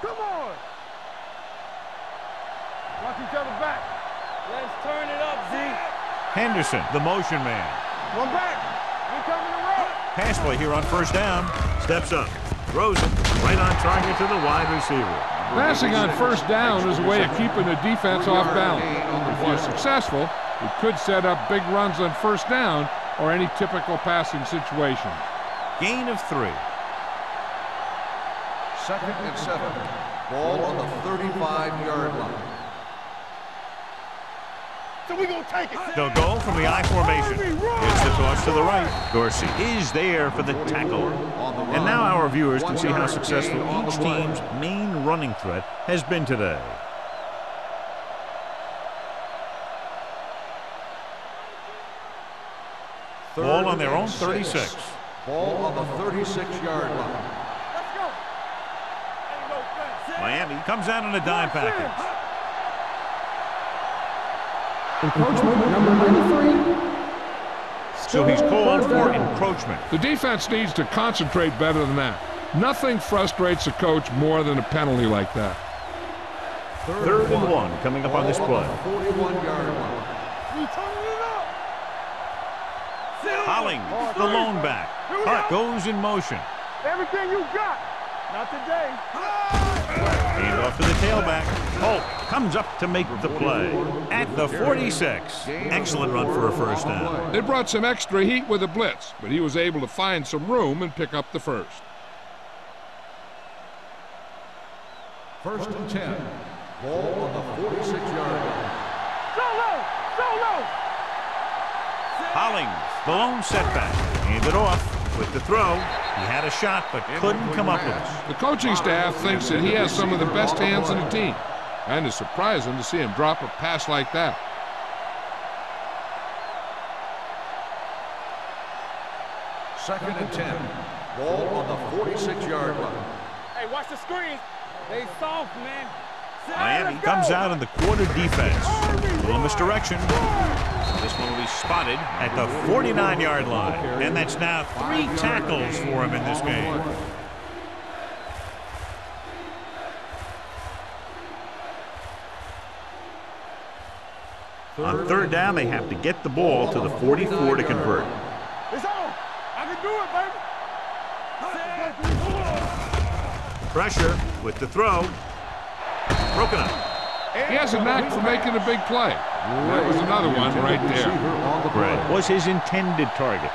Come on. Watch each other back. Let's turn it up, Z. Henderson, the motion man. One back. We coming to roll. Pass play here on first down. Steps up. Throws it right on target to the wide receiver. Passing on first down is a way of keeping the defense off balance. If you're successful, it could set up big runs on first down or any typical passing situation. Gain of three. Second and seven. Ball on the 35-yard line. So we gonna take it. They'll go from the I formation. It's the toss to the right. Dorsey is there for the tackle. And now our viewers can see how successful each team's main running threat has been today. Ball on their own 36. Ball on the 36-yard line. Let's go. Ain't no fence. Miami comes out in a dime package. Encroachment number 93. So he's called for encroachment. The defense needs to concentrate better than that. Nothing frustrates a coach more than a penalty like that. Third and one coming up on this play. on 41-yard line. We turning it up. Hollings, the lone back. Hart goes in motion. Everything you got. Not today. Hand off to the tailback. Polk comes up to make the play. At the 46. Excellent run for a first down. They brought some extra heat with a blitz, but he was able to find some room and pick up the first. First and 10. Ball on the 46-yard line. Solo. Solo. Hollings, the lone setback. Handed off with the throw. He had a shot, but couldn't come up with it. The coaching staff thinks that he has some of the best hands in the team, and it's surprising to see him drop a pass like that. Second and 10. Ball on the 46-yard line. Hey, watch the screen. They soft, man. Miami comes out in the quarter defense. A little misdirection. This one will be spotted at the 49-yard line. And that's now three tackles for him in this game. On third down, they have to get the ball to the 44 to convert. It's on. I can do it, baby. Pressure with the throw. Broken up. He has a knack for making a big play. That was another one right there. Receiver on the play. Right. Was his intended target.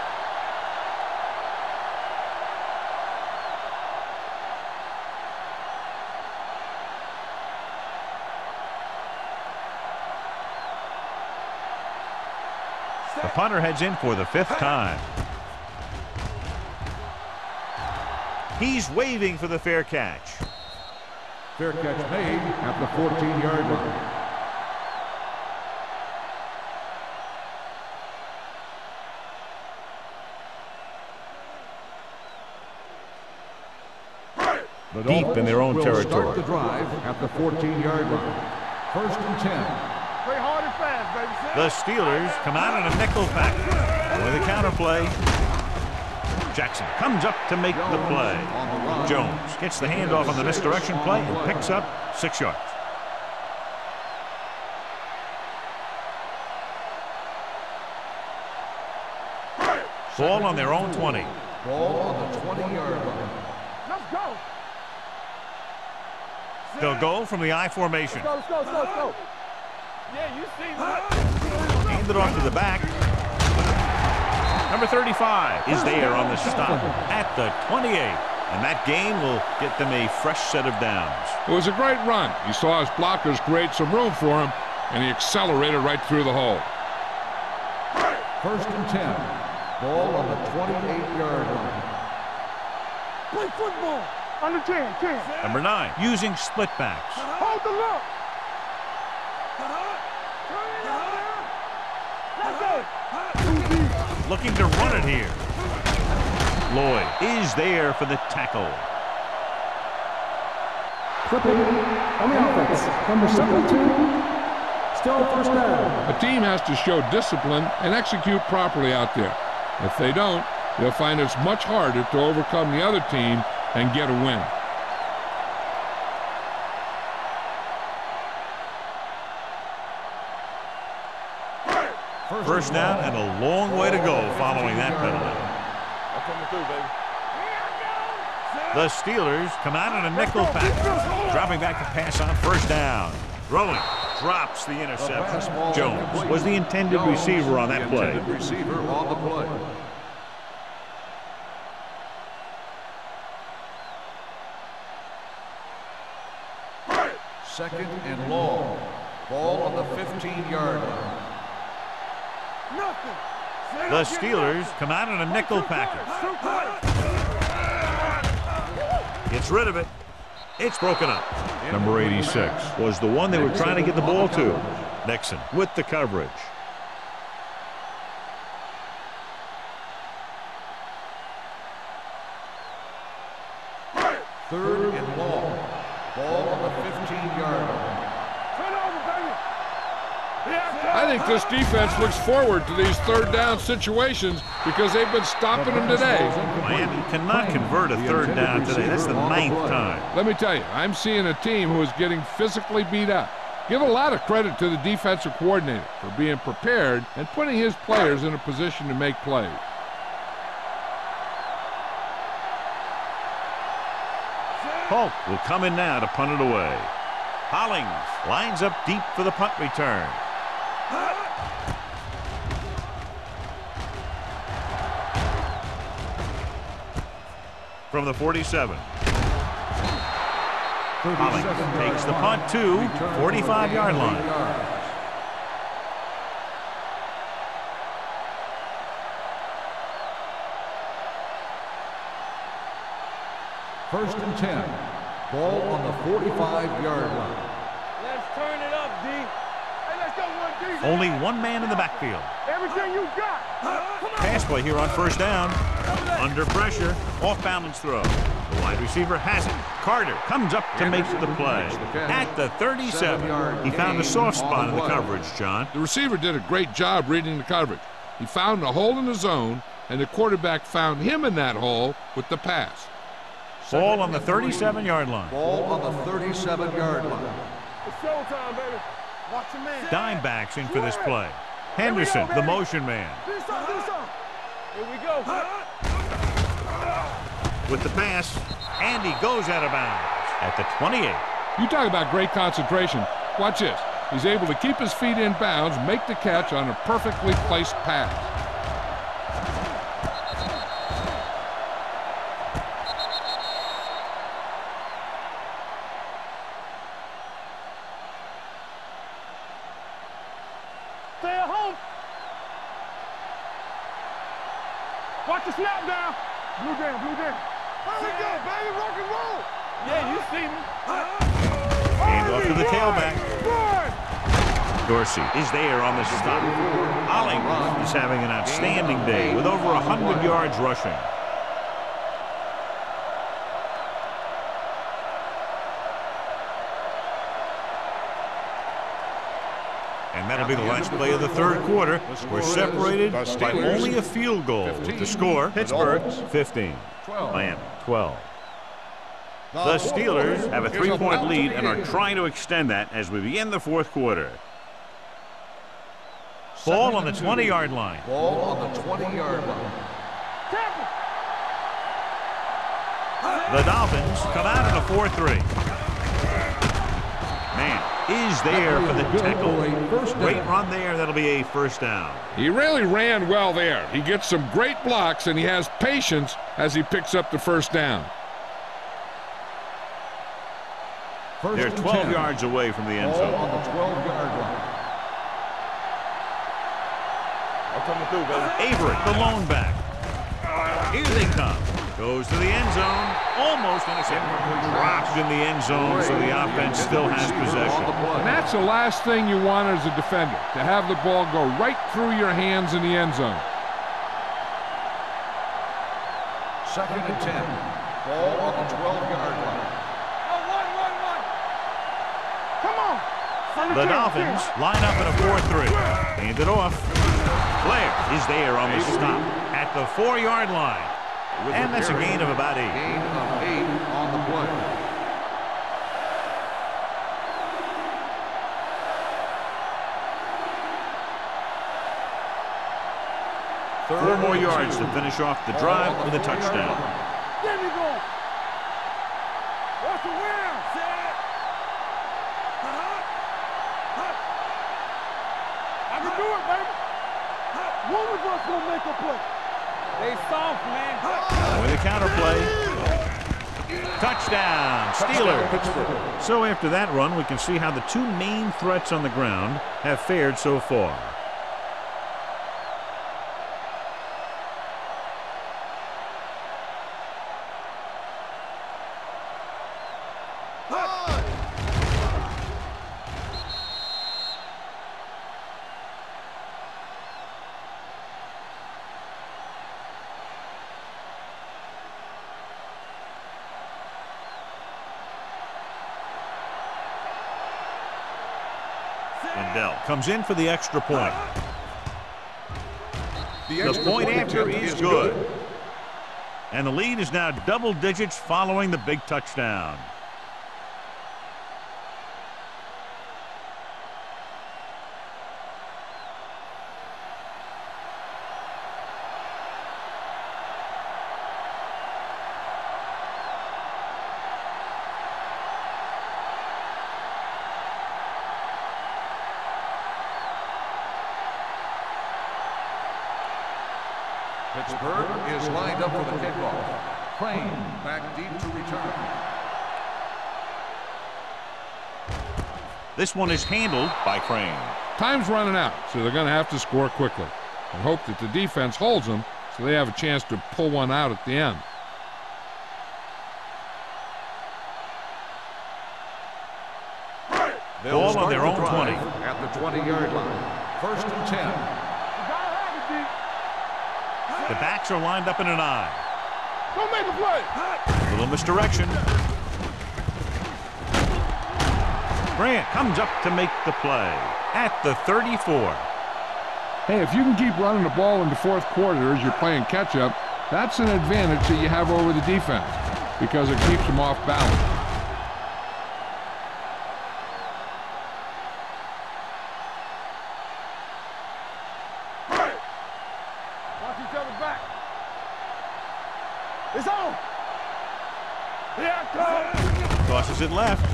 The punter heads in for the fifth time. He's waving for the fair catch. Fair catch made at the 14-yard line. The Deep in their own territory. Start the drive at the 14-yard line. First and 10. Play hard and fast, baby. The Steelers come out in a nickel pack with a counter play. Jackson comes up to make the play. Jones gets the handoff on the misdirection play and picks up six yards. Ball on their own 20. Ball on the 20-yard line. Let's go. They'll go from the I formation. Go, let's go, let's go, let's go. Yeah, you see me. Hand it off to the back. Number 35 is there on the stop at the 28. And that game will get them a fresh set of downs. It was a great run. He saw his blockers create some room for him, and he accelerated right through the hole. First and 10. Ball on the 28-yard line. Play football. Under 10, 10. Number 9 using split backs. Hold the look. Let's go. Looking to run it here. Lloyd is there for the tackle. Clipping on the offense. Number 72. Still first down. A team has to show discipline and execute properly out there. If they don't, they'll find it's much harder to overcome the other team and get a win. First down and a long way to go following that penalty. The Steelers come out in a nickel pack. Dropping back to pass on first down. Throwing. Drops the interception. Jones was the intended receiver on that play. receiver on the play. Second and long. Ball on the 15-yard line. The Steelers come out in a nickel package. Gets rid of it. It's broken up. Number 86 was the one they were trying to get the ball to. Nixon with the coverage. Third and long. Ball on the 15-yard line. Turn over, baby. Yeah, I think this defense looks forward to these third down situations because they've been stopping them today. Miami cannot convert a third down today. That's the ninth time. Let me tell you, I'm seeing a team who is getting physically beat up. Give a lot of credit to the defensive coordinator for being prepared and putting his players in a position to make plays. Polk will come in now to punt it away. Hollings lines up deep for the punt return. From the 47. Hollings takes the punt to 45-yard line. First and 10. Ball on the 45-yard line. Let's turn it up, D. Hey, let's go, one D. Only one man in the backfield. Everything you got. Pass play here on first down. Under pressure. Off balance throw. The wide receiver has it. Carter comes up to make the play. At the 37. He found a soft spot in the coverage, John. The receiver did a great job reading the coverage. He found a hole in the zone, and the quarterback found him in that hole with the pass. Ball on the 37-yard line. Ball on the 37-yard line. It's showtime, baby. Watch your man. Dime backs in for this play. Henderson, the motion man. Do something, do something. Here we go. With the pass, and he goes out of bounds at the 28. You talk about great concentration. Watch this. He's able to keep his feet in bounds, make the catch on a perfectly placed pass. Stay at home. Watch the snap down. Blue down, blue down. Here we go, baby. Rock and roll. Yeah, you see me. Hand off to the tailback. Run. Dorsey is there on the stop. Olling is having an outstanding day with over 100 yards rushing. And that'll be the last play of the third quarter. We're separated by only a field goal with the score Pittsburgh 15, Miami 12. The Steelers have a three-point lead and are trying to extend that as we begin the fourth quarter. Ball on the 20-yard line. Ball on the 20-yard line. The Dolphins come out in a 4-3. Man is there for the tackle. Great run there. That'll be a first down. He really ran well there. He gets some great blocks, and he has patience as he picks up the first down. First They're 12 10. yards away from the end Ball zone. on the 12-yard line. Avery, the lone back. Here they come. Goes to the end zone. Almost intercepted. Dropped in the end zone, so the offense still has possession. And that's the last thing you want as a defender, to have the ball go right through your hands in the end zone. Second and 10. Ball on the 12-yard line. Oh. The Dolphins line up in a 4-3. Hand it off. Blair is there on the stop at the four-yard line. And that's a gain of about eight. Gain of eight on the play. Four more yards to finish off the drive with a touchdown. There we go. Watch the wind. Set. I can do it, baby. One of us gonna make a play. They soft, man. With a counter play. Touchdown, Steelers. So after that run, we can see how the two main threats on the ground have fared so far. Comes in for the extra point. The point after is good. And the lead is now double digits following the big touchdown. Back deep to return. This one is handled by Crane. Time's running out, so they're going to have to score quickly and hope that the defense holds them so they have a chance to pull one out at the end. They'll Ball on their own 20. At the 20-yard line. First and 10. The backs are lined up in an I. Don't make a play. A little misdirection. Grant comes up to make the play at the 34. Hey, if you can keep running the ball in the fourth quarter as you're playing catch-up, that's an advantage that you have over the defense because it keeps them off balance. Watch each other back. It's on. Here I come. Tosses it left.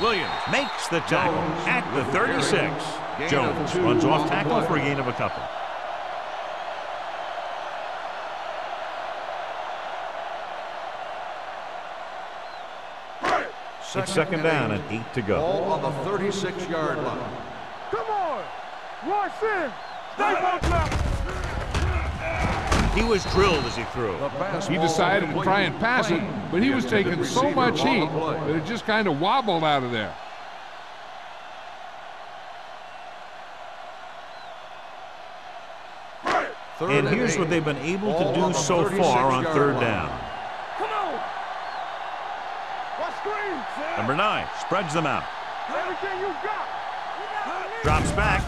Williams makes the tackle at the 36. Jones runs off tackle for a gain of a couple. It's second down and eight to go. Ball on the 36-yard line. Come on. Roy Sims. Stay on left. He was drilled as he threw. He decided to try and pass it, but he was taking so much heat that it just kind of wobbled out of there. Third And here's eight. what they've been able Ball to do so far on third line. down. Come on. Screen? Number nine spreads them out. Everything you got. Drops back.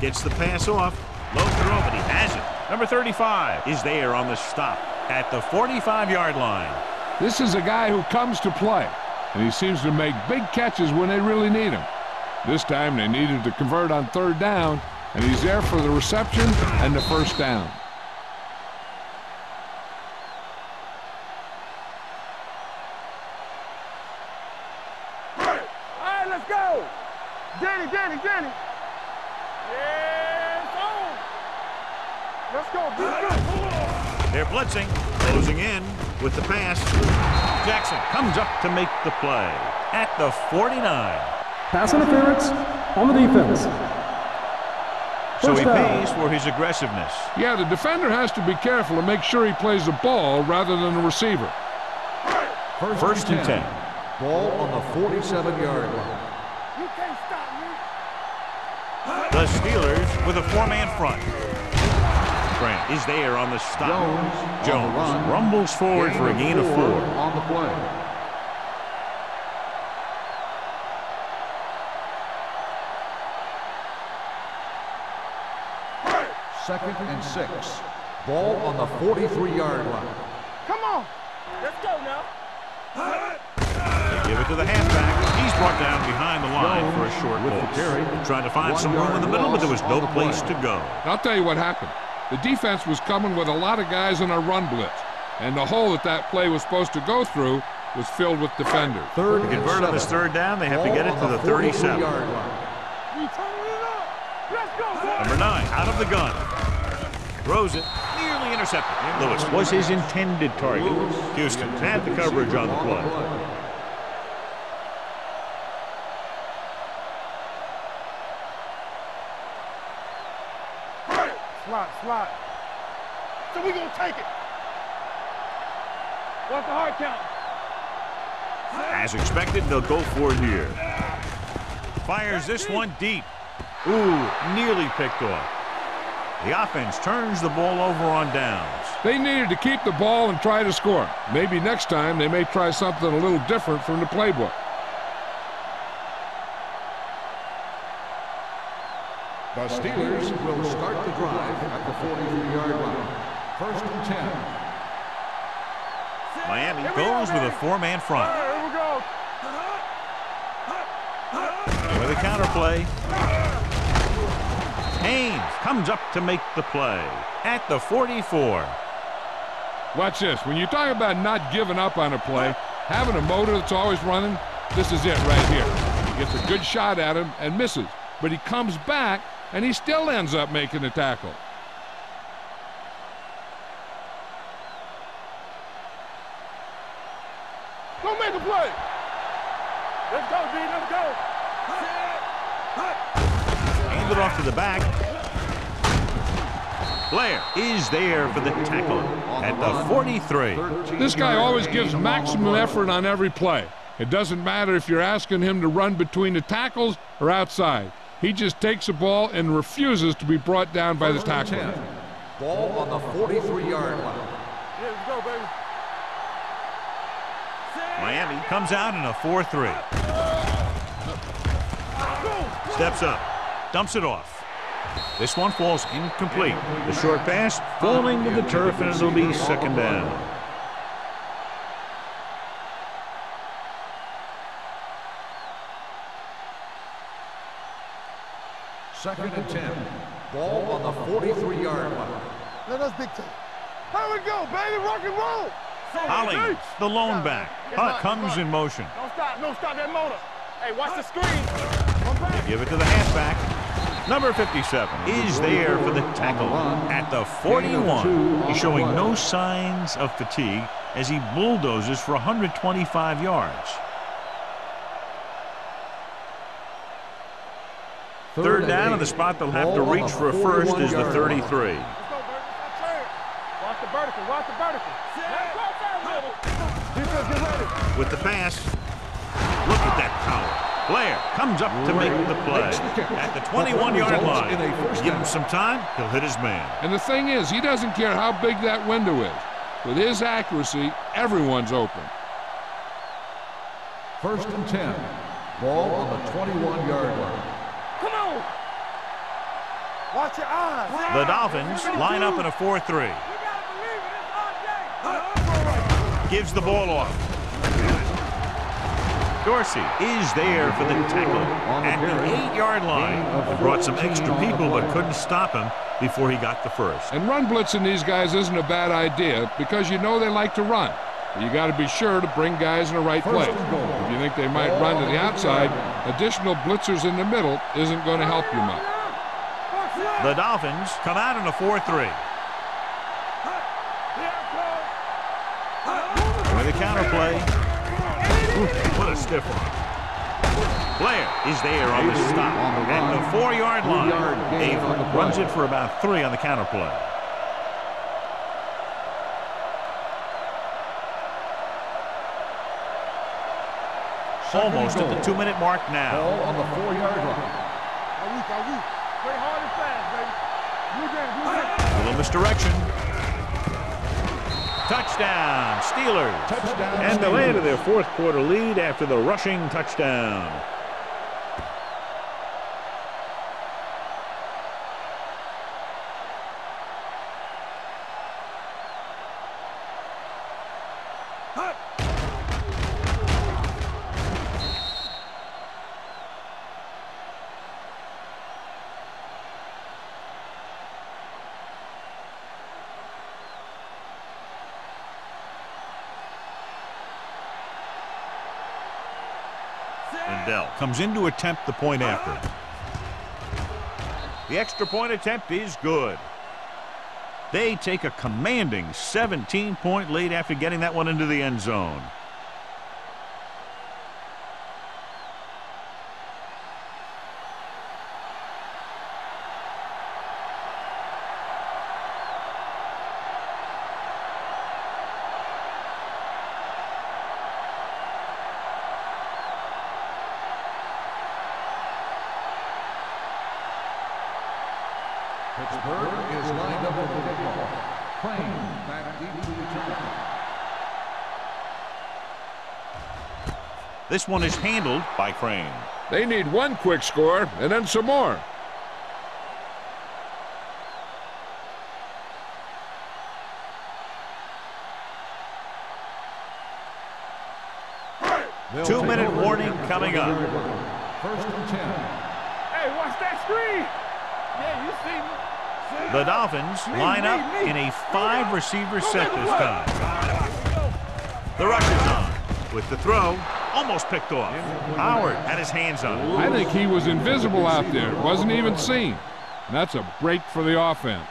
Gets the pass off. Low throw, but he has it. Number 35 is there on the stop at the 45-yard line. This is a guy who comes to play, and he seems to make big catches when they really need him. This time they needed to convert on third down, and he's there for the reception and the first down. All right, let's go. Danny, Danny, Danny. Yeah, it's on. Oh. Let's go. Be good. They're blitzing, closing in with the pass. Jackson comes up to make the play at the 49. Pass interference on the defense. So he down. pays for his aggressiveness. Yeah, the defender has to be careful to make sure he plays the ball rather than the receiver. First and 10. Ball on the 47-yard line. You can't stop me. The Steelers with a four-man front. Grant is there on the stop. Jones on the run. rumbles forward for a gain of four. on the play. Second and six. Ball on the 43-yard line. Come on. Let's go now. They give it to the halfback. He's brought down behind the line for a short with the pulse. carry. Trying to find One some room in the middle, but there was no on the play. place to go. I'll tell you what happened. The defense was coming with a lot of guys in a run blitz, and the hole that that play was supposed to go through was filled with defenders. Third To convert on this third down, they have to get it on to the 37. 43-yard line. We turning it up. Let's go, boy. Number nine, out of the gun. Throws it, nearly intercepted. Lewis was his intended target. Houston had the coverage on the play. Slot, slot. So we're gonna take it. What's the hard count? As expected, they'll go for it here. Fires this one deep. Ooh, nearly picked off. The offense turns the ball over on downs. They needed to keep the ball and try to score. Maybe next time they may try something a little different from the playbook. The Steelers will start the drive at the 43-yard line. First and 10. Miami Here we go, goes with a four-man front. right, here we go. With a counterplay. Haynes comes up to make the play at the 44. Watch this. When you talk about not giving up on a play, having a motor that's always running, this is it right here. He gets a good shot at him and misses, but he comes back and he still ends up making the tackle. Don't make a play. Let's go, D. Let's go. Hand it off to the back. Blair is there for the tackle at the 43. This guy always gives maximum effort on every play. It doesn't matter if you're asking him to run between the tackles or outside. He just takes the ball and refuses to be brought down by the First and tackler. Ball on the 43-yard line. Yeah, let's go, baby. Miami comes out in a 4-3. Steps up, dumps it off. This one falls incomplete. The short pass falling to the turf, and it'll be second down. Second and 10. Ball on the 43-yard line. Let us dictate. Here we go, baby. Rock and roll. Holly, the lone back. Hunt comes in motion. Don't stop. Don't stop that motor. Hey, watch the screen. They give it to the halfback. Number 57 is there for the tackle at the 41. He's showing no signs of fatigue as he bulldozes for 125 yards. Third down, and the spot they'll have to reach for a first is the 33. Let's go, baby. Stop turn. Watch the vertical. Watch the vertical. Let's go, little. Defense, get ready. With the pass, look at that power. Blair comes up to make the play Makes the catch. at the 21-yard line. in a first Give him some time, he'll hit his man. And the thing is, he doesn't care how big that window is. With his accuracy, everyone's open. First and 10. Ball on the 21-yard line. Come on. Watch your eyes. The Dolphins line up in a 4-3. We gotta believe it. It's our day. Gives the ball off. Dorsey is there for the tackle at the eight-yard line. They brought some extra people but couldn't stop him before he got the first. And run blitzing these guys isn't a bad idea because you know they like to run. But you got to be sure to bring guys in the right place. If you think they might run to the outside, additional blitzers in the middle isn't going to help you much. The Dolphins come out in a 4-3. With a counter play. Ooh, what a stiff one. Blair is there on the stop On the at the four-yard line. Three-yard Ava on the play. runs it for about three on the counter play. Second Almost at the two-minute mark now. Ball on the 4-yard line. Are we? Are we? Play hard and fast, baby. You game. You game. A little misdirection. Touchdown, Steelers. Touchdown, And they'll add to their fourth quarter lead after the rushing touchdown. Comes in to attempt the point after. The extra point attempt is good. They take a commanding 17-point lead after getting that one into the end zone. Pittsburgh is lined up with the football. Crane back deep to return. This one is handled by Crane. They need one quick score and then some more. Two-minute warning coming up. First and 10. Hey, watch that screen. Yeah, you see me. The Dolphins line up in a five receiver set this time. The rush is on with the throw almost picked off. Howard had his hands on it. I think he was invisible out there. Wasn't even seen. And that's a break for the offense.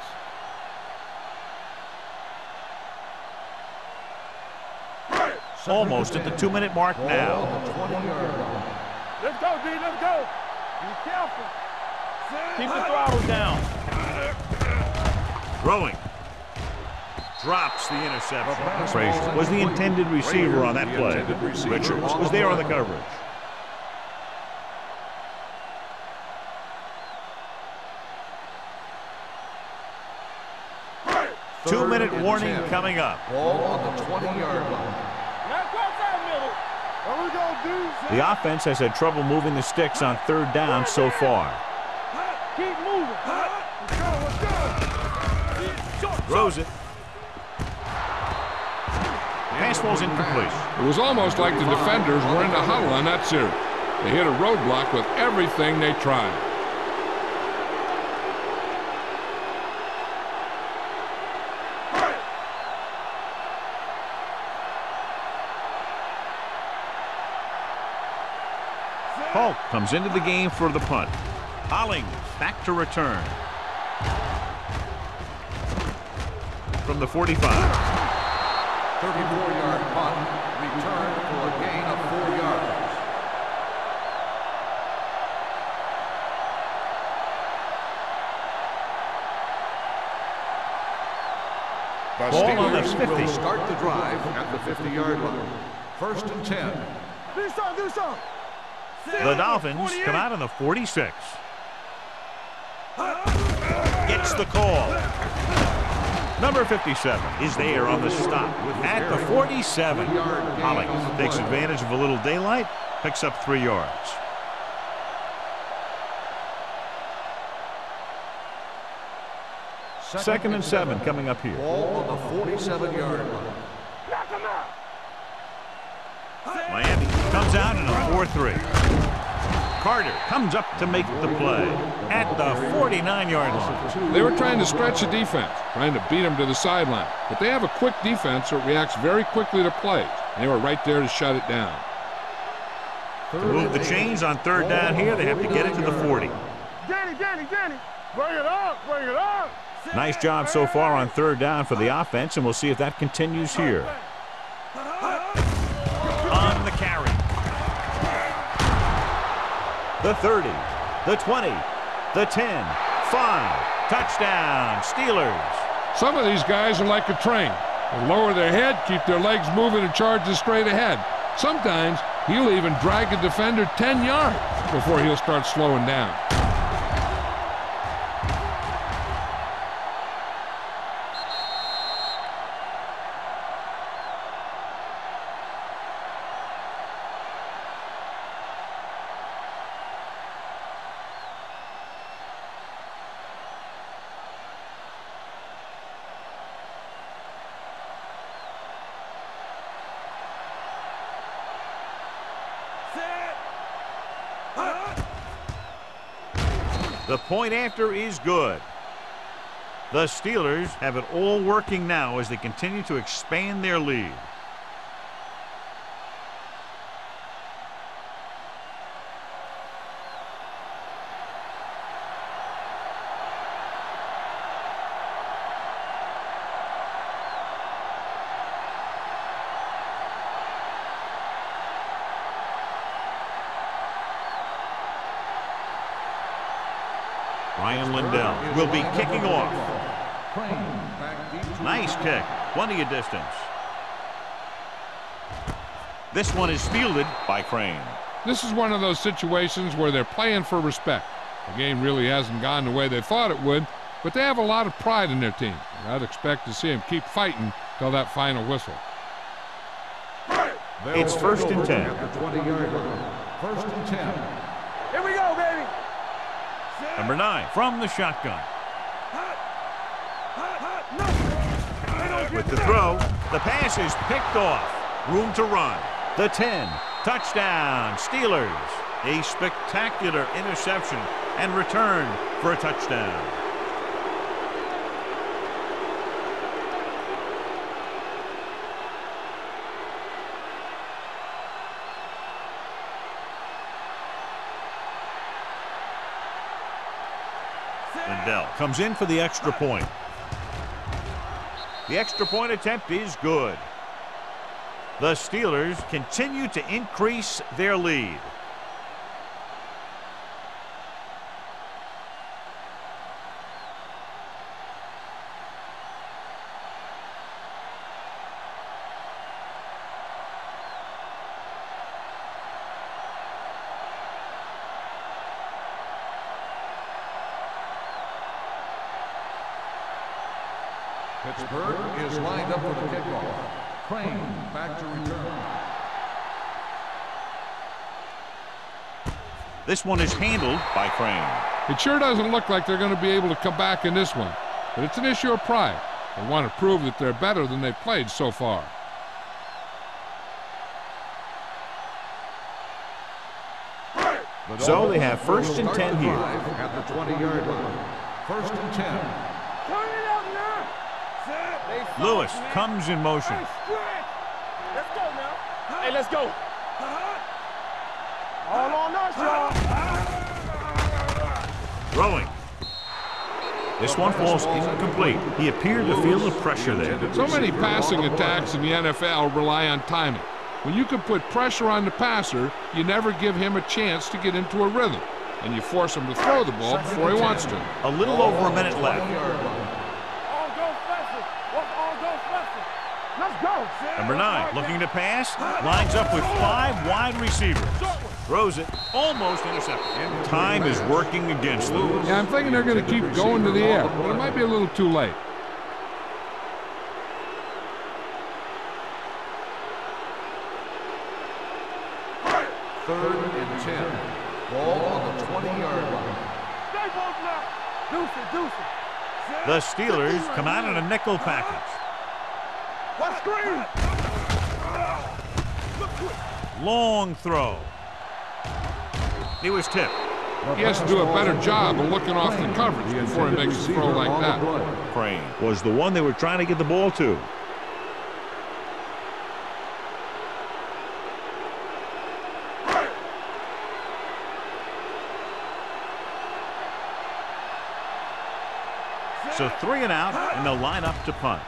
Almost at the two minute mark now. on the 20-yard line. Let's go, D. Let's go. Be careful. Keep the throttle down. Throwing. Drops the interception. Frazier was the intended receiver on that play. the Richards was there on the coverage. Two-minute warning 10. coming up. Ball on the 20-yard line. Now cross that middle. There we go, dudes. The offense has had trouble moving the sticks on third down so far. Keep moving. Let's go, let's go. Throws it. Pass ball's incomplete. It was almost like the defenders were in the huddle on that series. They hit a roadblock with everything they tried. Hulk comes into the game for the punt. Hollings back to return. From the 45. 34-yard punt. Return for a gain of four yards. The Ball on the Steelers 50. will start the drive at the 50-yard line. First and 10. Do something, do something. The Dolphins come out on the 46. Gets the call. Number 57 is there on the stop at the 47. Hollings takes advantage of a little daylight, picks up three yards. Second and seven coming up here. Ball on the 47-yard line. Knock him out. Miami comes out in a 4-3. Carter comes up to make the play at the 49-yard line. They were trying to stretch the defense, trying to beat them to the sideline. But they have a quick defense that reacts very quickly to plays. And they were right there to shut it down. To move the chains on third down here, they have to get it to the 40. Danny, Danny, Danny. Bring it up, bring it up. Nice job so far on third down for the offense, and we'll see if that continues here. The 30, the 20, the 10, 5. Touchdown, Steelers. Some of these guys are like a train. They lower their head, keep their legs moving, and charge it straight ahead. Sometimes he'll even drag a defender 10 yards before he'll start slowing down. Point after is good. The Steelers have it all working now as they continue to expand their lead. Rian Lindell will be kicking off. Back deep to Nice kick. Plenty of distance. This one is fielded by Crane. This is one of those situations where they're playing for respect. The game really hasn't gone the way they thought it would, but they have a lot of pride in their team. And I'd expect to see them keep fighting till that final whistle. It's first and 10. at the 20-yard line. First and 10. Here we go, baby. Number nine from the shotgun. The throw, the pass is picked off. Room to run. The 10. Touchdown, Steelers. A spectacular interception and return for a touchdown. Lindell comes in for the extra point. The extra point attempt is good. The Steelers continue to increase their lead. Pittsburgh is lined up for the kickoff. Crane back to return. This one is handled by Crane. It sure doesn't look like they're going to be able to come back in this one, but it's an issue of pride. They want to prove that they're better than they've played so far. So they have first and 10 here. At the 20-yard line. First and 10. Turn it up now. Lewis comes in motion. Hey. Let's go now. Hey, let's go. All on us, y'all. Throwing. This one falls incomplete. He appeared to feel the pressure there. So many passing attacks in the NFL rely on timing. When you can put pressure on the passer, you never give him a chance to get into a rhythm, and you force him to throw the ball before he wants to. A little over a minute left. All go special. What's all go special? Let's go. Number nine, looking to pass, lines up with five wide receivers. Throws it, almost intercepted. Time is working against them. Yeah, I'm thinking they're going to keep going to the air, but it might be a little too late. Third and 10. Ball on the 20-yard line. Stay both now. Deuce it, deuce it. The Steelers come out in a nickel package. Long throw. He was tipped. He has to do a better job of looking off the coverage before he makes a throw like that. Crane was the one they were trying to get the ball to. So three and out, and they'll line up to punt.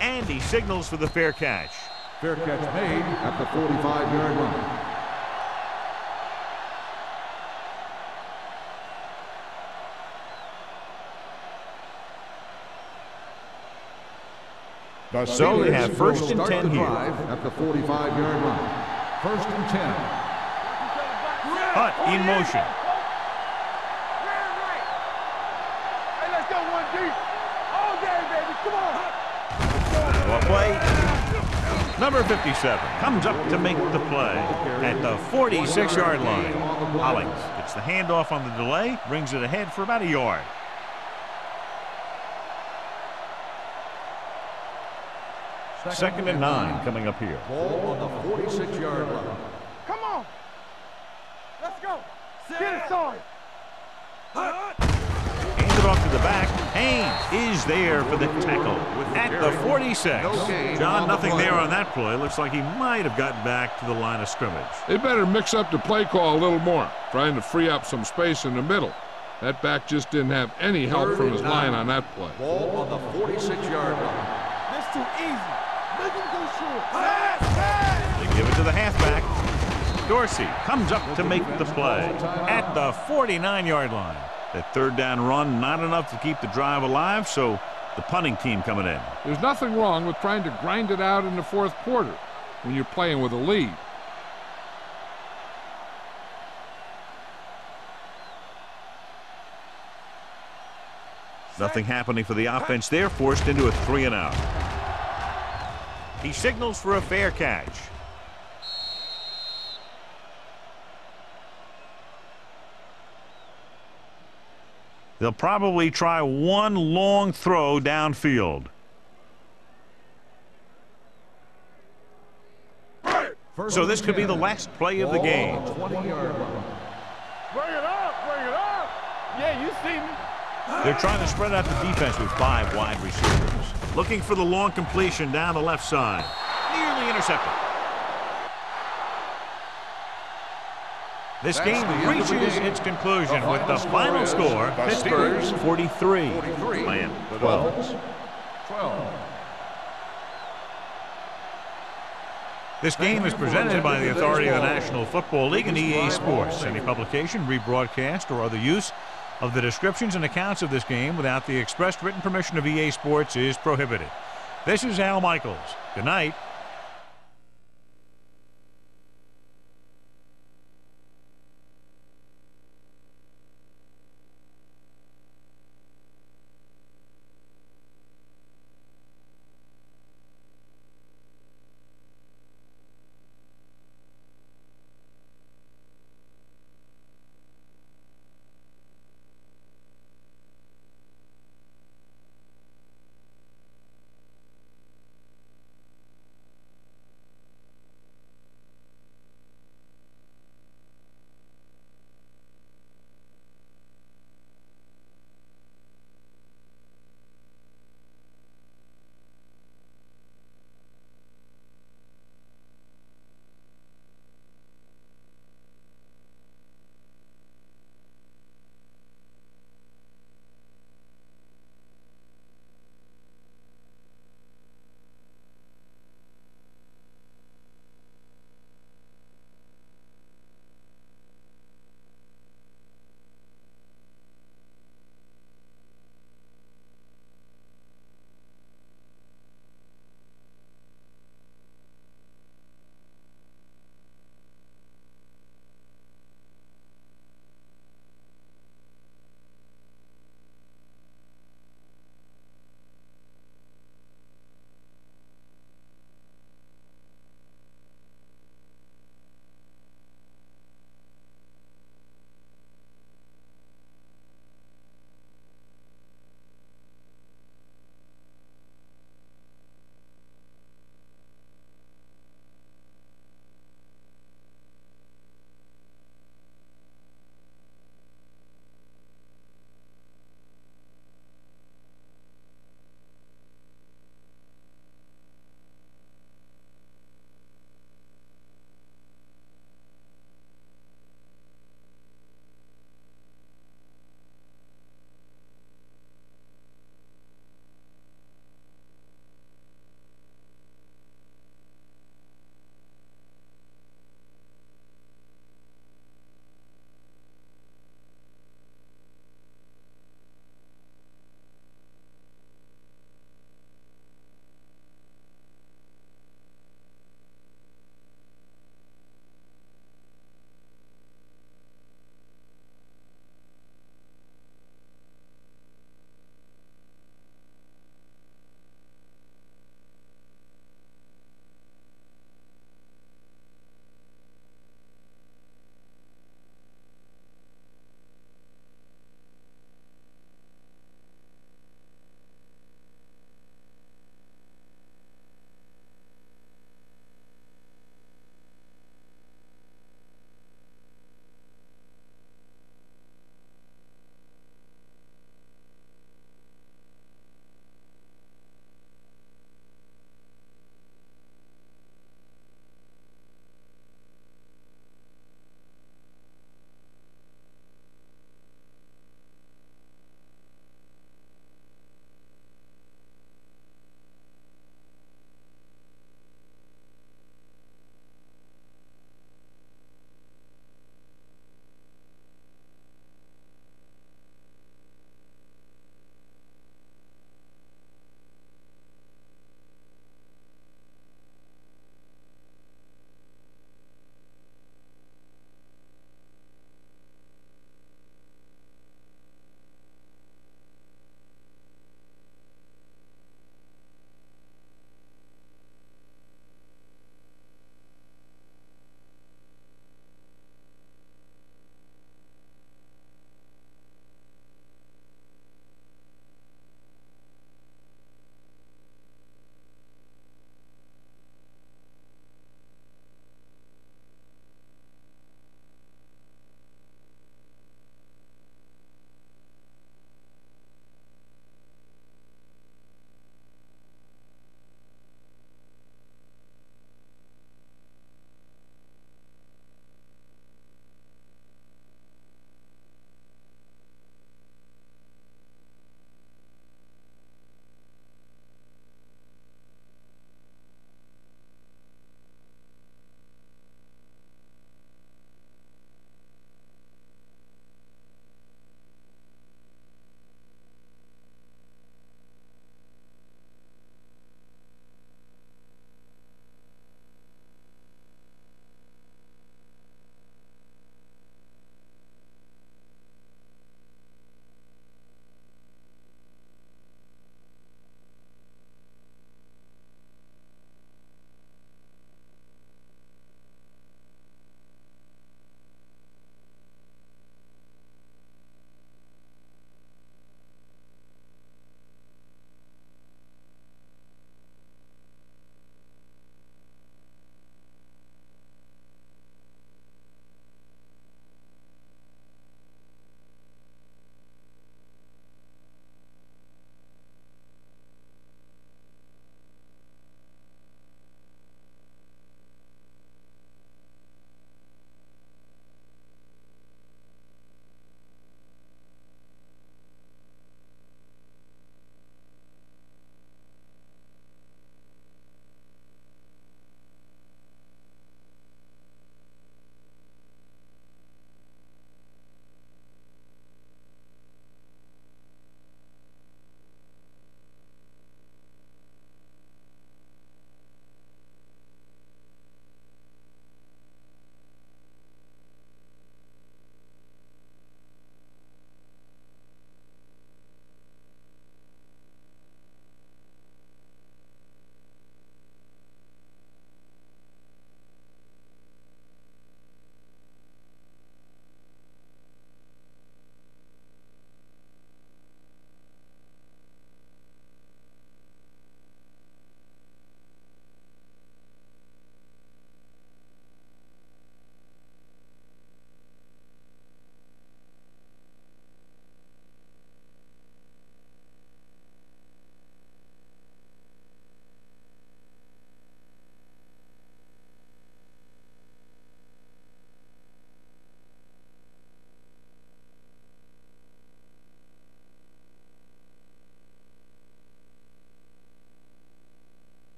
And he signals for the fair catch. Fair catch made at the 45-yard line. The So they have first and 10 here. At the 45-yard line. First and 10. Hunt in motion. Man. Hey, let's go one deep. All day, baby. Come on. Well, play. Number 57 comes up to make the play at the 46-yard line. Hollings gets the handoff on the delay, brings it ahead for about a yard. Second and nine coming up here. Ball on the 46-yard line. Come on. Let's go. Get it started. Handed off to the back. Haynes is there for the tackle at the 46. John, nothing there on that play. Looks like he might have gotten back to the line of scrimmage. They better mix up the play call a little more, trying to free up some space in the middle. That back just didn't have any help from his line on that play. Ball on the 46-yard line. This too easy. Make him go short. Pass, pass. They give it to the halfback. Dorsey comes up to make the play at the 49-yard line. That third down run, not enough to keep the drive alive, so the punting team coming in. There's nothing wrong with trying to grind it out in the fourth quarter when you're playing with a lead. Nothing happening for the offense there, forced into a three and out. He signals for a fair catch. They'll probably try one long throw downfield. First So this could be the last play of the game. on the 20-yard line. Bring it up. Bring it up. Yeah, you see me. They're trying to spread out the defense with five wide receivers. Looking for the long completion down the left side. Nearly intercepted. This That's game the end of the reaches game. its conclusion The with the final score, Pittsburgh 43, 43. Miami 12. 12. This game is presented by the authority of the National Football League and EA Sports. Any publication, rebroadcast, or other use of the descriptions and accounts of this game without the expressed written permission of EA Sports is prohibited. This is Al Michaels. Good night